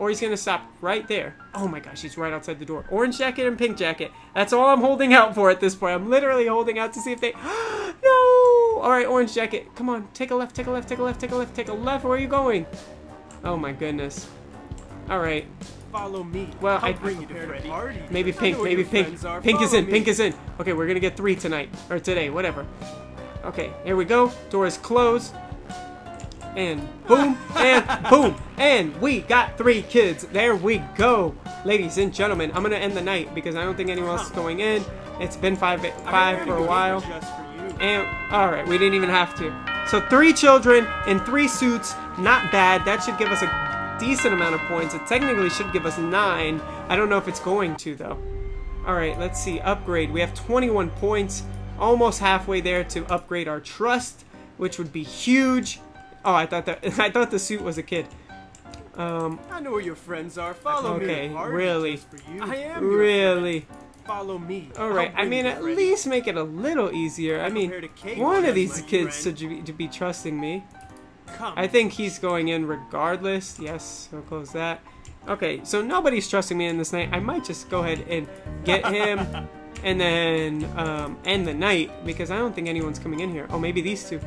[SPEAKER 1] Or he's gonna stop right there. Oh my gosh, he's right outside the door. Orange jacket and pink jacket. That's all I'm holding out for at this point. I'm literally holding out to see if they. no! Alright, orange jacket. Come on, take a left, take a left, take a left, take a left, take a left. Where are you going? Oh my goodness. Alright,
[SPEAKER 2] Follow me.
[SPEAKER 1] Well,
[SPEAKER 2] I'll
[SPEAKER 1] I-
[SPEAKER 2] bring you to Freddy. Party.
[SPEAKER 1] maybe pink, maybe pink.
[SPEAKER 2] are.
[SPEAKER 1] Pink is in,
[SPEAKER 2] me.
[SPEAKER 1] pink is in. Okay, we're gonna get three tonight. Or today, whatever. Okay, here we go. Door is closed. And boom, and boom, and we got three kids. There we go. Ladies and gentlemen, I'm gonna end the night because I don't think anyone else is going in. It's been five five for a while.
[SPEAKER 2] Just for you.
[SPEAKER 1] And all right, we didn't even have to. So three children in three suits, not bad. That should give us a decent amount of points. It technically should give us nine. I don't know if it's going to though. All right, let's see. Upgrade. We have 21 points, almost halfway there to upgrade our trust, which would be huge. Oh, I thought that I thought the suit was a kid. Um,
[SPEAKER 2] I know where your friends are. Follow me.
[SPEAKER 1] Okay, really?
[SPEAKER 2] just for you. I am
[SPEAKER 1] really.
[SPEAKER 2] friend. Follow me.
[SPEAKER 1] All right.
[SPEAKER 2] I'll
[SPEAKER 1] I
[SPEAKER 2] bring
[SPEAKER 1] mean, at
[SPEAKER 2] Freddy.
[SPEAKER 1] least make it a little easier. I mean,
[SPEAKER 2] prepared a cake
[SPEAKER 1] one of these kids
[SPEAKER 2] friend.
[SPEAKER 1] should be, to be trusting me.
[SPEAKER 2] Come.
[SPEAKER 1] I think he's going in regardless. Yes, we'll close that. Okay, so nobody's trusting me in this night. I might just go ahead and get him and then um, end the night because I don't think anyone's coming in here. Oh, maybe these two.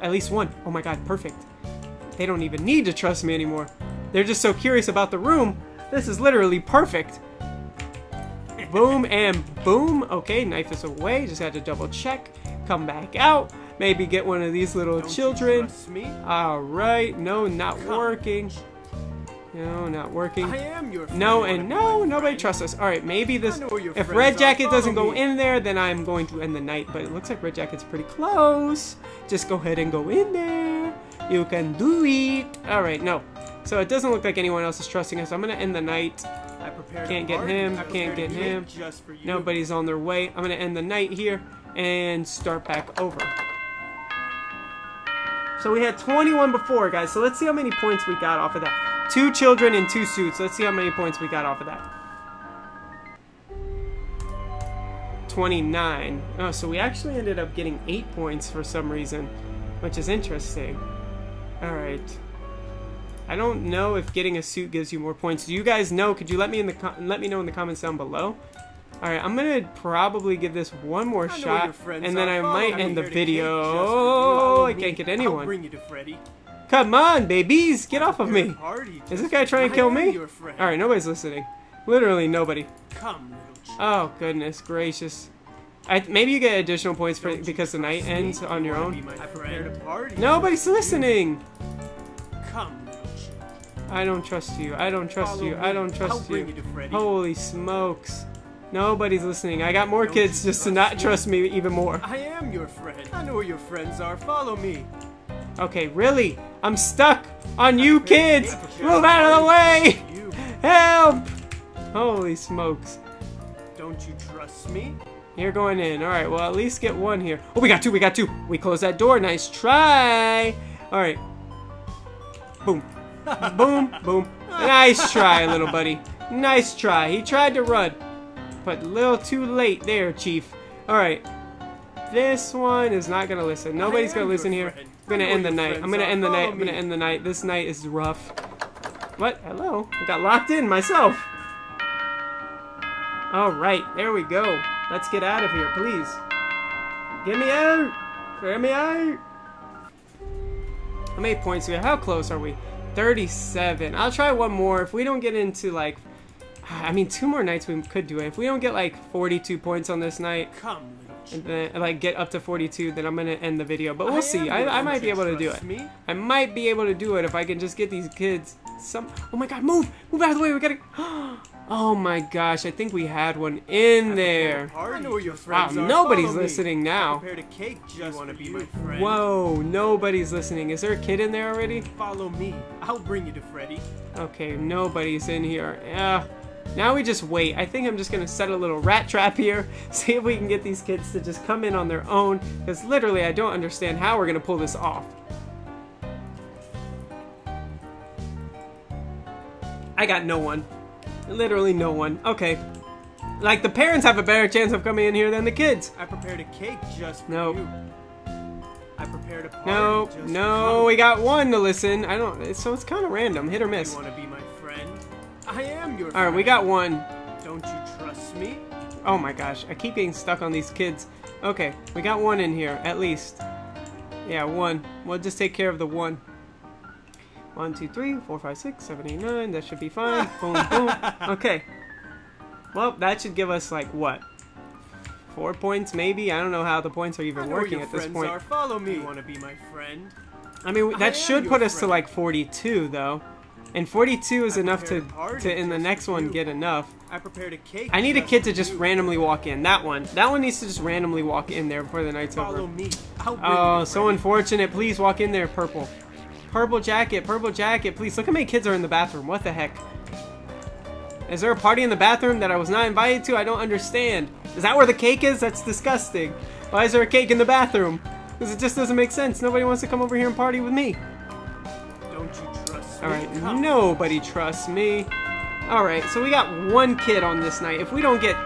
[SPEAKER 1] At least one. Oh my god, perfect. They don't even need to trust me anymore. They're just so curious about the room. This is literally perfect. boom and boom. Okay, knife is away. Just had to double check. Come back out. Maybe get one of these little
[SPEAKER 2] Don't
[SPEAKER 1] children. All right. No, not
[SPEAKER 2] Come.
[SPEAKER 1] working. No, not working.
[SPEAKER 2] I am your friend.
[SPEAKER 1] No and no, nobody
[SPEAKER 2] friend?
[SPEAKER 1] trusts us. All right, maybe this.
[SPEAKER 2] I know where your
[SPEAKER 1] If Red. Jacket doesn't go
[SPEAKER 2] me.
[SPEAKER 1] in there, then I'm going to end the night. But it looks like Red Jacket's pretty close. Just go ahead and go in there. You can do it. All right, no. So it doesn't look like anyone else is trusting us. I'm gonna end the night.
[SPEAKER 2] I prepared
[SPEAKER 1] Can't get him,
[SPEAKER 2] I
[SPEAKER 1] can't get him.
[SPEAKER 2] Just for you.
[SPEAKER 1] Nobody's on their way. I'm gonna end the night here and start back over. So we had 21 before, guys. So let's see how many points we got off of that. Two children in two suits. Let's see how many points we got off of that. 29. Oh, so we actually ended up getting 8 points for some reason, which is interesting. Alright. I don't know if getting a suit gives you more points. Do you guys know? Could you let me in the let me know in the comments down below? All right, I'm gonna probably give this one more
[SPEAKER 2] I know where
[SPEAKER 1] shot, and then. I might end the
[SPEAKER 2] here to cake
[SPEAKER 1] video.
[SPEAKER 2] just for you.
[SPEAKER 1] Oh, I can't get anyone.
[SPEAKER 2] Bring you to Freddy.
[SPEAKER 1] Come on, babies, get off of me. Is this guy trying to kill me? All right, nobody's listening. Literally nobody.
[SPEAKER 2] Come,
[SPEAKER 1] Oh goodness gracious. I, maybe you get additional points for because the night ends on your own.
[SPEAKER 2] my I prepared a party.
[SPEAKER 1] Nobody's listening.
[SPEAKER 2] Come,
[SPEAKER 1] I don't trust you. I don't trust you. I don't trust you.
[SPEAKER 2] you to Freddy.
[SPEAKER 1] Holy smokes. Nobody's listening. I got more kids just to not trust me even more.
[SPEAKER 2] I am your friend. I know where your friends are. Follow me.
[SPEAKER 1] Okay, really? I'm stuck on you kids! Move out of the way! Help! Holy smokes.
[SPEAKER 2] Don't you trust me?
[SPEAKER 1] You're going in. Alright, well, at least get one here. Oh, we got two. We got two. We closed that door. Nice try. Alright. Boom. boom. Boom. Nice try, little buddy. Nice try. He tried to run. But a little too late there, Chief. Alright. This one is not gonna listen. Nobody's gonna listen here. I'm gonna end the night. I'm gonna end the night. I'm gonna end the night. This night is rough. What? Hello? I got locked in myself. Alright, there we go. Let's get out of here, please. Get me out! Get me out! How many points do we have? How close are we? 37. I'll try one more. If we don't get into like, I mean, two more nights we could do it. If we don't get like 42 points on this night,
[SPEAKER 2] Come,
[SPEAKER 1] and then like get up to 42, then I'm gonna end the video. But we'll
[SPEAKER 2] am
[SPEAKER 1] see. I, I might be able to do it.
[SPEAKER 2] me?
[SPEAKER 1] I might be able to do it if I can just get these kids some. Oh my God! Move! Move out of the way! We gotta. Oh my gosh! I think we had one in there.
[SPEAKER 2] I know where your
[SPEAKER 1] Wow,
[SPEAKER 2] friends are.
[SPEAKER 1] nobody's
[SPEAKER 2] Follow me.
[SPEAKER 1] listening now.
[SPEAKER 2] I prepared a cake just want to be my friend.
[SPEAKER 1] Whoa! Nobody's listening. Is there a kid in there already?
[SPEAKER 2] Follow me. I'll bring you to Freddy.
[SPEAKER 1] Okay, nobody's in here. Yeah. Now we just wait. I think I'm just gonna set a little rat trap here, see if we can get these kids to just come in on their own, because literally I don't understand how we're gonna pull this off. I got no one. Literally no one. Okay. Like the parents have a better chance of coming in here than the kids.
[SPEAKER 2] I prepared a cake just for
[SPEAKER 1] Nope.
[SPEAKER 2] you. I prepared a party
[SPEAKER 1] No,
[SPEAKER 2] just
[SPEAKER 1] no, we got one to listen. I don't. So it's kind of random, hit or miss.
[SPEAKER 2] I am your
[SPEAKER 1] All
[SPEAKER 2] friend.
[SPEAKER 1] right, we got one.
[SPEAKER 2] Don't you trust me?
[SPEAKER 1] Oh my gosh, I keep getting stuck on these kids. Okay, we got one in here, at least. Yeah, one. We'll just take care of the one. One, two, three, four, five, six, seven, eight, nine. That should be fine. boom, boom. Okay. Well, that should give us, like, what? Four points, maybe? I don't know how the points are even working at this
[SPEAKER 2] friends
[SPEAKER 1] point.
[SPEAKER 2] Are. Follow me. You want to be my friend?
[SPEAKER 1] I mean, that
[SPEAKER 2] am
[SPEAKER 1] should
[SPEAKER 2] your
[SPEAKER 1] put us to, like, 42, though. And 42 is
[SPEAKER 2] I
[SPEAKER 1] enough to,
[SPEAKER 2] prepared a party
[SPEAKER 1] to, in the next one, get enough.
[SPEAKER 2] I prepared a cake.
[SPEAKER 1] I need a kid to just randomly walk in. That one. That one needs to just randomly walk in there before the night's
[SPEAKER 2] Follow
[SPEAKER 1] over.
[SPEAKER 2] me.
[SPEAKER 1] Oh, so unfortunate. Please walk in there, purple. Purple jacket, purple jacket. Please look how many kids are in the bathroom. What the heck? Is there a party in the bathroom that I was not invited to? I don't understand. Is that where the cake is? That's disgusting. Why is there a cake in the bathroom? Because it just doesn't make sense. Nobody wants to come over here and party with me. Alright, nobody trusts me. Alright, so we got one kid on this night. If we don't get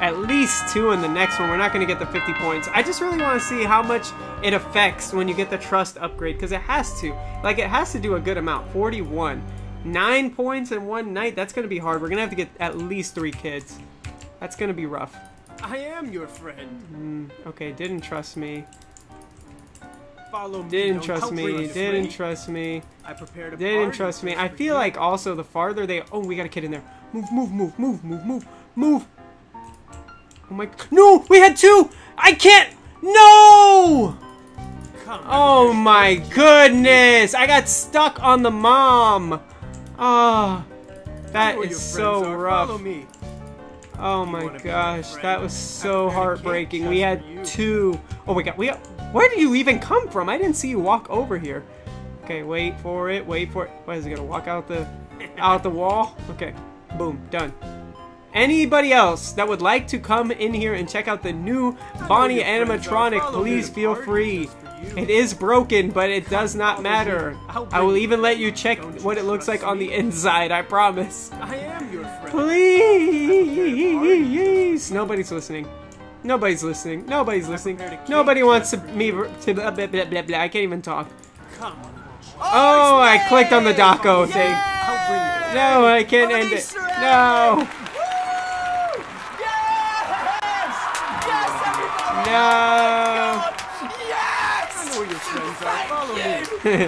[SPEAKER 1] at least two in the next one, we're not going to get the 50 points. I just really want to see how much it affects when you get the trust upgrade, because it has to. Like, it has to do a good amount. 41. Nine points in one night, that's going to be hard. We're going to have to get at least three kids. That's going to be rough.
[SPEAKER 2] I am your friend.
[SPEAKER 1] Mm, okay, didn't trust me.
[SPEAKER 2] Follow me.
[SPEAKER 1] Didn't trust me. Didn't trust me.
[SPEAKER 2] I prepared
[SPEAKER 1] didn't trust me. I feel like also the farther they oh we got a kid in there. Move, move, move, move, move, move, move. Oh my No! We had two! I can't No! Oh my goodness! I got stuck on the mom! Ah that
[SPEAKER 2] know where
[SPEAKER 1] is so rough. Oh my gosh, that was so
[SPEAKER 2] prepared a cake
[SPEAKER 1] heartbreaking. We had two. Oh my god, we got, where did you even come from? I didn't see you walk over here. Okay, wait for it, wait for it. What is he gonna walk out the out the wall? Okay, boom, done. Anybody else that would like to come in here and check out the new Bonnie
[SPEAKER 2] your friends are.
[SPEAKER 1] animatronic, please feel free.
[SPEAKER 2] just for you.
[SPEAKER 1] It is broken, but it does not matter. I will even let you check what it looks like on the inside, I promise.
[SPEAKER 2] I am your friend.
[SPEAKER 1] Please! Nobody's listening. Nobody's listening. Nobody's listening.
[SPEAKER 2] prepared a cake
[SPEAKER 1] Nobody wants to me to blah, blah, blah, blah, blah. I can't even talk.
[SPEAKER 2] Come.
[SPEAKER 1] Oh, oh, I clicked on the Dawko thing.
[SPEAKER 2] You.
[SPEAKER 1] No, I can't
[SPEAKER 3] an
[SPEAKER 1] end it.
[SPEAKER 3] Egg!
[SPEAKER 1] No,
[SPEAKER 3] Yes! Yes, everybody!
[SPEAKER 1] no.
[SPEAKER 3] Yes!
[SPEAKER 2] I know where your friends are. Follow me.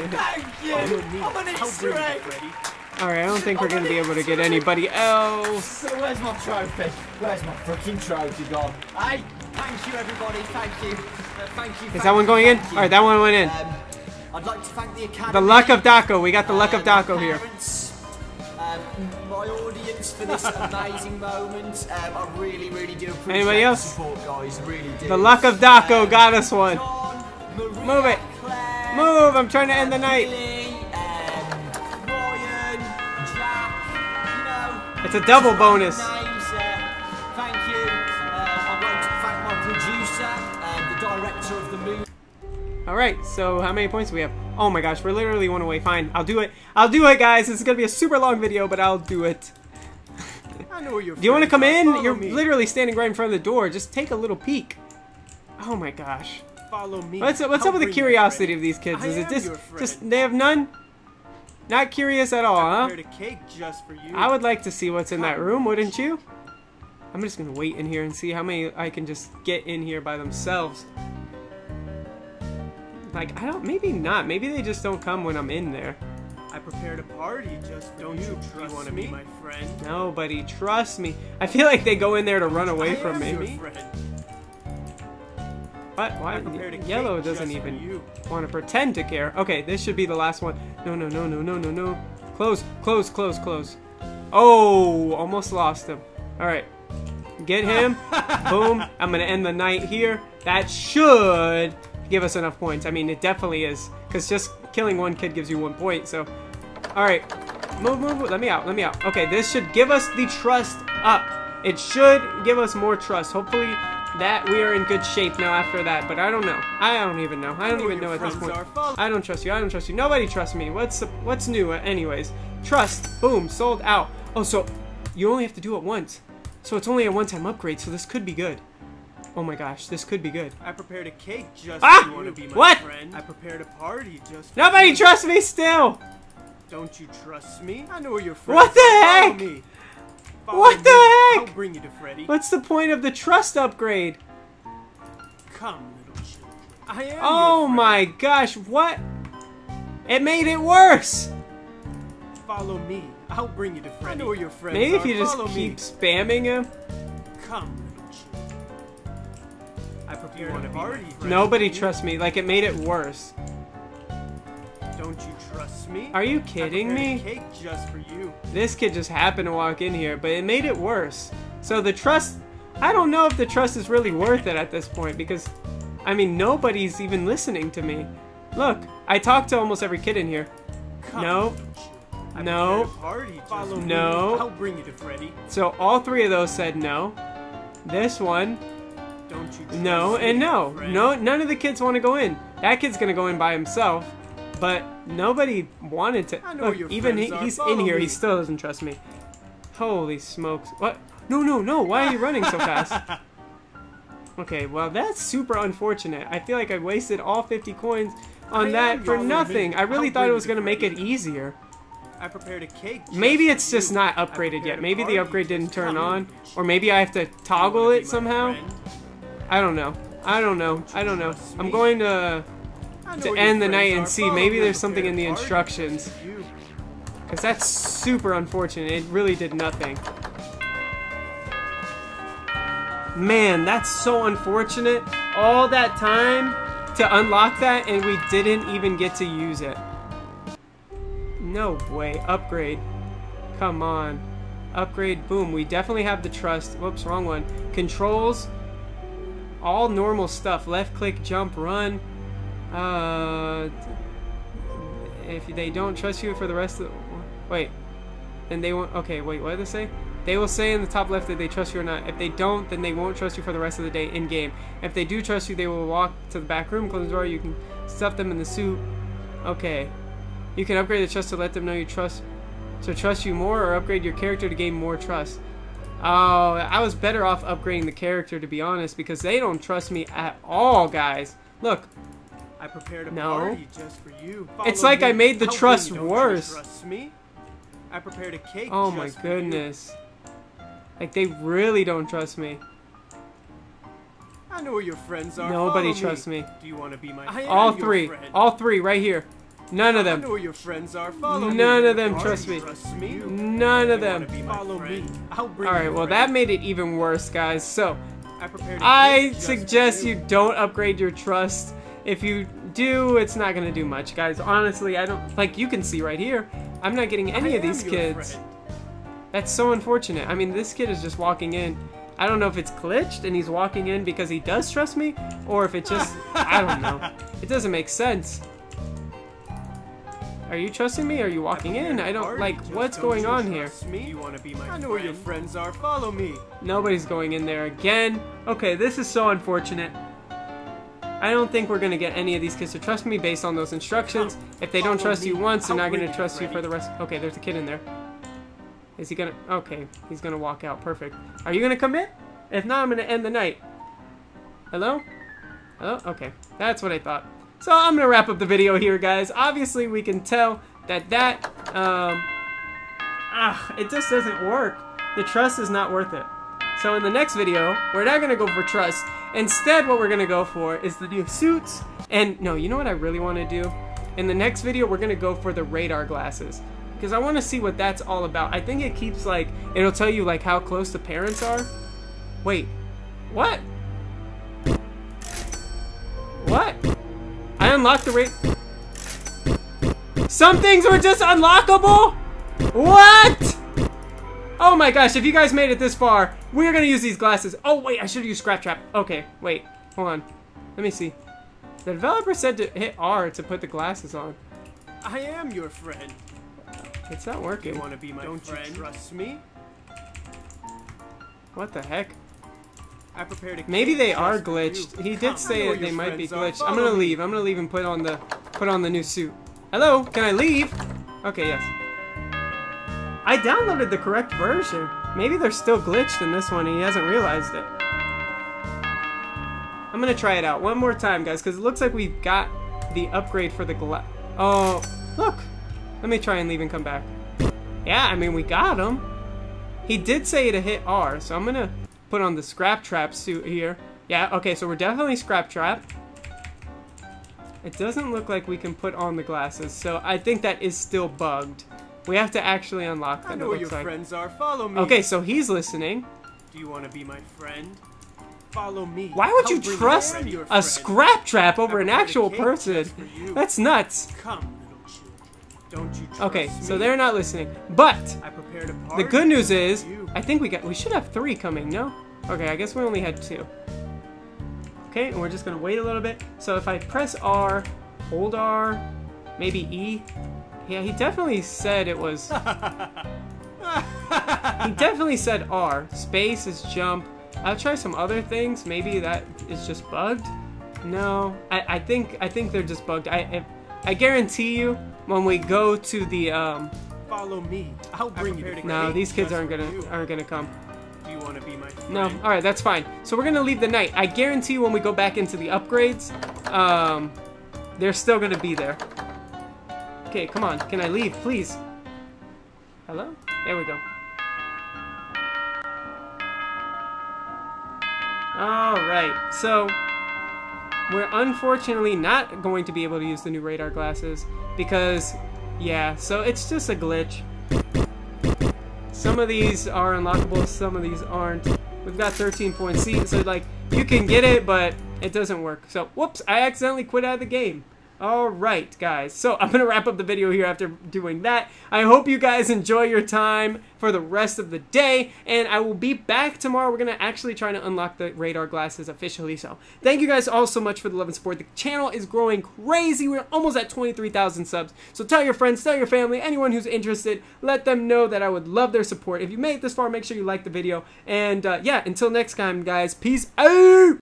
[SPEAKER 3] Thank you!
[SPEAKER 2] Follow me.
[SPEAKER 3] I'm an Easter egg!
[SPEAKER 2] To Freddy.
[SPEAKER 1] All right, I don't think we're gonna be able to get anybody else.
[SPEAKER 3] So where's my trophy? Where's my freaking trophy gone? Hey, thank you everybody, thank you. Uh, thank you.
[SPEAKER 1] Is that one going in? All right, that one went in.
[SPEAKER 3] Um, I'd like to thank the Academy.
[SPEAKER 1] The luck of Dawko. We got the luck of
[SPEAKER 3] my
[SPEAKER 1] Dawko here.
[SPEAKER 3] Um, my audience for this amazing moment. Um, I really, really do appreciate
[SPEAKER 1] Anybody else?
[SPEAKER 3] support, guys. Really do.
[SPEAKER 1] The luck of Dawko
[SPEAKER 3] Um,
[SPEAKER 1] got us one.
[SPEAKER 3] John,
[SPEAKER 1] Move it.
[SPEAKER 3] Claire,
[SPEAKER 1] Move! I'm trying to end the night. It's a double bonus.
[SPEAKER 3] Names, uh, thank you. Uh, I'd like to thank my producer, um, the director of the movie.
[SPEAKER 1] All right, so how many points do we have? Oh my gosh, we're literally one away. Fine, I'll do it. I'll do it, guys. This is gonna be a super long video, but I'll do it.
[SPEAKER 2] I know where your
[SPEAKER 1] Do you want to come in?
[SPEAKER 2] Follow
[SPEAKER 1] You're
[SPEAKER 2] me.
[SPEAKER 1] literally standing right in front of the door. Just take a little peek. Oh my gosh.
[SPEAKER 2] Follow me.
[SPEAKER 1] What's what's up with the
[SPEAKER 2] bring you to
[SPEAKER 1] curiosity of these kids?
[SPEAKER 2] I
[SPEAKER 1] Is it just
[SPEAKER 2] your
[SPEAKER 1] just they have none? Not curious at all, huh?
[SPEAKER 2] a cake just for you.
[SPEAKER 1] I would like to see what's in that room, wouldn't you? I'm just gonna wait in here and see how many I can just get in here by themselves. Like I don't, maybe not. Maybe they just don't come when I'm in there.
[SPEAKER 2] I prepared a party just for
[SPEAKER 1] Don't
[SPEAKER 2] you.
[SPEAKER 1] you trust
[SPEAKER 2] want to
[SPEAKER 1] me?
[SPEAKER 2] be my friend?
[SPEAKER 1] Nobody trust me. I feel like they go in there to run away
[SPEAKER 2] I
[SPEAKER 1] from me. What? Why?
[SPEAKER 2] I prepared a
[SPEAKER 1] Yellow doesn't even want to pretend to care. Okay, this should be the last one. No, no, no, no, no, no, no. Close, close, close, close. Oh, almost lost him. All right, get him. Boom. I'm gonna end the night here. That should give us enough points. I mean, it definitely is, because just killing one kid gives you one point. So, all right, move, move, move. Let me out. Let me out. Okay, this should give us the trust up. It should give us more trust. Hopefully, that we are in good shape now after that. But I don't know. I don't even know. I don't even know at this point. I don't trust you. I don't trust you. Nobody trusts me. What's what's new? uh, Anyways, trust. Boom. Sold out. Oh, so you only have to do it once. So it's only a one-time upgrade. So this could be good. Oh my gosh, this could be good.
[SPEAKER 2] I prepared a cake just
[SPEAKER 1] Ah!
[SPEAKER 2] you. Want to be my
[SPEAKER 1] What?
[SPEAKER 2] friend? I prepared a party just for
[SPEAKER 1] Nobody trusts me still.
[SPEAKER 2] Don't you trust me? I know where your friends
[SPEAKER 1] What the heck?
[SPEAKER 2] Me. Follow
[SPEAKER 1] What
[SPEAKER 2] me.
[SPEAKER 1] the heck?
[SPEAKER 2] I'll bring you to Freddy.
[SPEAKER 1] What's the point of the trust upgrade?
[SPEAKER 2] Come, little children. I am
[SPEAKER 1] Oh
[SPEAKER 2] your
[SPEAKER 1] my gosh, what? It made it worse.
[SPEAKER 2] Follow me. I'll bring you to Freddy. I know where your friends
[SPEAKER 1] Maybe
[SPEAKER 2] are.
[SPEAKER 1] if you just
[SPEAKER 2] Follow
[SPEAKER 1] keep
[SPEAKER 2] me.
[SPEAKER 1] spamming him.
[SPEAKER 2] Come, little children. I prepared
[SPEAKER 3] wanna
[SPEAKER 2] a party.
[SPEAKER 1] Nobody trusts me. Like it made it worse.
[SPEAKER 2] Trust me?
[SPEAKER 1] Are you kidding me?
[SPEAKER 2] cake just for you.
[SPEAKER 1] This kid just happened to walk in here, but it made it worse. So the trust, I don't know if the trust is really worth it at this point because, I mean, nobody's even listening to me. Look, I talked to almost every kid in here.
[SPEAKER 2] Come,
[SPEAKER 1] No.
[SPEAKER 2] little children. I
[SPEAKER 1] No.
[SPEAKER 2] party. Follow me.
[SPEAKER 1] No.
[SPEAKER 2] I'll bring you to Freddy.
[SPEAKER 1] So all three of those said no. This one,
[SPEAKER 2] Don't you
[SPEAKER 1] no, and no.
[SPEAKER 2] friend?
[SPEAKER 1] No, none of the kids want to go in. That kid's gonna go in by himself, but nobody wanted to.
[SPEAKER 2] I know
[SPEAKER 1] Look,
[SPEAKER 2] your
[SPEAKER 1] even he, he's in here. He still doesn't trust me. Holy smokes! What? No, no, no! Why are you running so fast? Okay, well that's super unfortunate. I feel like I wasted all 50 coins on
[SPEAKER 2] I
[SPEAKER 1] that for nothing. I really thought it was gonna make it easier.
[SPEAKER 2] I prepared a cake.
[SPEAKER 1] Maybe it's just
[SPEAKER 2] you.
[SPEAKER 1] not upgraded yet. Maybe the upgrade didn't turn on, or maybe I have to toggle it somehow.
[SPEAKER 2] friend?
[SPEAKER 1] I don't know. I don't know. I don't know. I'm going to to end the night and see. Maybe there's something in the
[SPEAKER 2] prepared a party
[SPEAKER 1] instructions.
[SPEAKER 2] just for you.
[SPEAKER 1] Because that's super unfortunate. It really did nothing. Man, that's so unfortunate. All that time to unlock that and we didn't even get to use it. No way. Upgrade. Come on. Upgrade. Boom. We definitely have the trust. Whoops, wrong one. Controls. All normal stuff. Left click, jump, run. Uh, if they don't trust you for the rest of wait then they won't okay wait what did they say? They will say in the top left that they trust you or not. If they don't then they won't trust you for the rest of the day in game. If they do trust you they will walk to the back room close the door you can stuff them in the suit. Okay. You can upgrade the trust to let them know you trust to trust you more or upgrade your character to gain more trust. Oh i was better off upgrading the character to be honest because they don't trust me at all guys. Look
[SPEAKER 2] I prepared a
[SPEAKER 1] No.
[SPEAKER 2] party just for you.
[SPEAKER 1] It's
[SPEAKER 2] Follow
[SPEAKER 1] like I made the
[SPEAKER 2] I'll
[SPEAKER 1] trust
[SPEAKER 2] you.
[SPEAKER 1] Worse.
[SPEAKER 2] Trust me. I prepared a cake.
[SPEAKER 1] oh my
[SPEAKER 2] just for you.
[SPEAKER 1] goodness like they really don't trust me
[SPEAKER 2] I know where your friends are.
[SPEAKER 1] Nobody
[SPEAKER 2] Follow
[SPEAKER 1] trusts me.
[SPEAKER 2] Do you want to be my
[SPEAKER 3] I
[SPEAKER 2] friend?
[SPEAKER 3] am
[SPEAKER 1] all
[SPEAKER 3] your
[SPEAKER 1] three
[SPEAKER 3] friend.
[SPEAKER 1] all three right here none of
[SPEAKER 2] I
[SPEAKER 1] them
[SPEAKER 2] know where your friends are. Follow me.
[SPEAKER 1] None of them
[SPEAKER 2] Party
[SPEAKER 1] trust me.
[SPEAKER 2] Trust me.
[SPEAKER 1] none of them
[SPEAKER 2] wanna be my
[SPEAKER 3] Follow
[SPEAKER 2] friend?
[SPEAKER 3] me.
[SPEAKER 2] I'll bring
[SPEAKER 1] all
[SPEAKER 2] you
[SPEAKER 1] right
[SPEAKER 2] a
[SPEAKER 1] well
[SPEAKER 2] friend.
[SPEAKER 1] that made it even worse guys so
[SPEAKER 2] I prepared. A
[SPEAKER 1] i
[SPEAKER 2] cake just for
[SPEAKER 1] suggest you don't upgrade your trust if you do it's not gonna do much guys honestly i don't like you can see right here i'm not getting any
[SPEAKER 2] I
[SPEAKER 1] of these kids
[SPEAKER 2] friend.
[SPEAKER 1] That's so unfortunate. I mean, this kid is just walking in. I don't know if it's glitched and he's walking in because he does trust me, or if it just. I don't know. It doesn't make sense. Are you trusting me? Are you walking in? I don't. Like, what's going on here?
[SPEAKER 2] Me? You want to be my
[SPEAKER 3] I know where your friends are. Follow me.
[SPEAKER 1] Nobody's going in there again. Okay, this is so unfortunate. I don't think we're gonna get any of these kids to trust me based on those instructions. If they don't trust you once, they're not gonna
[SPEAKER 2] you,
[SPEAKER 1] trust you for the rest. Okay, there's a kid in there. Is he gonna? Okay, he's gonna walk out. Perfect. Are you gonna come in? If not, I'm gonna end the night. Hello? Hello? Okay, that's what I thought. So I'm gonna wrap up the video here, guys. Obviously, we can tell that that um, ah, it just doesn't work. The trust is not worth it. So in the next video, we're not gonna go for trust. Instead, what we're gonna go for is the new suits. And no, you know what I really want to do? In the next video, we're gonna go for the radar glasses because I want to see what that's all about. I think it keeps like it'll tell you like how close the parents are. Wait, what? What? I unlocked the rate. Some things were just unlockable? What? Oh my gosh, if you guys made it this far, we're gonna use these glasses. Oh wait, I should've used Scrap Trap. Okay, wait, hold on. Let me see. The developer said to hit R to put the glasses on.
[SPEAKER 2] I am your friend.
[SPEAKER 1] It's not working.
[SPEAKER 2] You want to be my
[SPEAKER 3] Don't you
[SPEAKER 2] friend? trust me?
[SPEAKER 1] What the heck?
[SPEAKER 2] I prepared a
[SPEAKER 1] Maybe they are glitched. He did say that they might be glitched. I'm gonna leave. I'm gonna leave and put on the put on the new suit. Hello, can I leave? Okay, yes. I downloaded the correct version. Maybe they're still glitched in this one and he hasn't realized it. I'm gonna try it out one more time, guys, because it looks like we've got the upgrade for the gla- Oh, look. Let me try and leave and come back. Yeah, I mean, we got him. He did say to hit R, so I'm gonna put on the Scrap Trap suit here. Yeah, okay, so we're definitely Scrap Trap. It doesn't look like we can put on the glasses, so I think that is still bugged. We have to actually unlock
[SPEAKER 2] I
[SPEAKER 1] them,
[SPEAKER 2] know where your
[SPEAKER 1] like.
[SPEAKER 2] friends are. Follow me.
[SPEAKER 1] Okay, so he's listening.
[SPEAKER 2] Do you want to be my friend? Follow me.
[SPEAKER 1] Why would you trust
[SPEAKER 2] I
[SPEAKER 1] a. Scrap Trap over
[SPEAKER 2] I
[SPEAKER 1] an actual person?
[SPEAKER 2] just for you.
[SPEAKER 1] That's nuts.
[SPEAKER 2] Come, little children. Don't you trust
[SPEAKER 1] Okay,
[SPEAKER 2] me?
[SPEAKER 1] so they're not listening. But
[SPEAKER 2] I prepared a
[SPEAKER 1] the good news is. I think we got we should have three coming. No? Okay, I guess we only had two. Okay, and we're just gonna wait a little bit. So if I press R, hold R, maybe E. Yeah, he definitely said it was. he definitely said R. Space is jump. I'll try some other things. Maybe that is just bugged. No, I, I think I think they're just bugged. I, I I guarantee you when we go to the um.
[SPEAKER 2] Follow me. I'll bring you.
[SPEAKER 3] prepared
[SPEAKER 2] the
[SPEAKER 1] No, these kids aren't gonna
[SPEAKER 2] you.
[SPEAKER 1] aren't gonna come.
[SPEAKER 2] Do you want to be my friend?
[SPEAKER 1] No, all right, that's fine. So we're gonna leave the night. I guarantee you when we go back into the upgrades, um, they're still gonna be there. Okay, come on. Can I leave, please? Hello? There we go. All right. So we're unfortunately not going to be able to use the new radar glasses because, yeah. So it's just a glitch. Some of these are unlockable, some of these aren't. We've got 13 points. See, so like you can get it, but it doesn't work. So whoops, I accidentally quit out of the game. All right, guys. So I'm gonna wrap up the video here after doing that. I hope you guys enjoy your time for the rest of the day, and I will be back tomorrow. We're gonna actually try to unlock the radar glasses officially. So thank you guys all so much for the love and support. The channel is growing crazy. We're almost at 23,000 subs. So tell your friends, tell your family, anyone who's interested, let them know that I would love their support. If you made it this far, make sure you like the video. And uh, yeah, until next time, guys, peace out.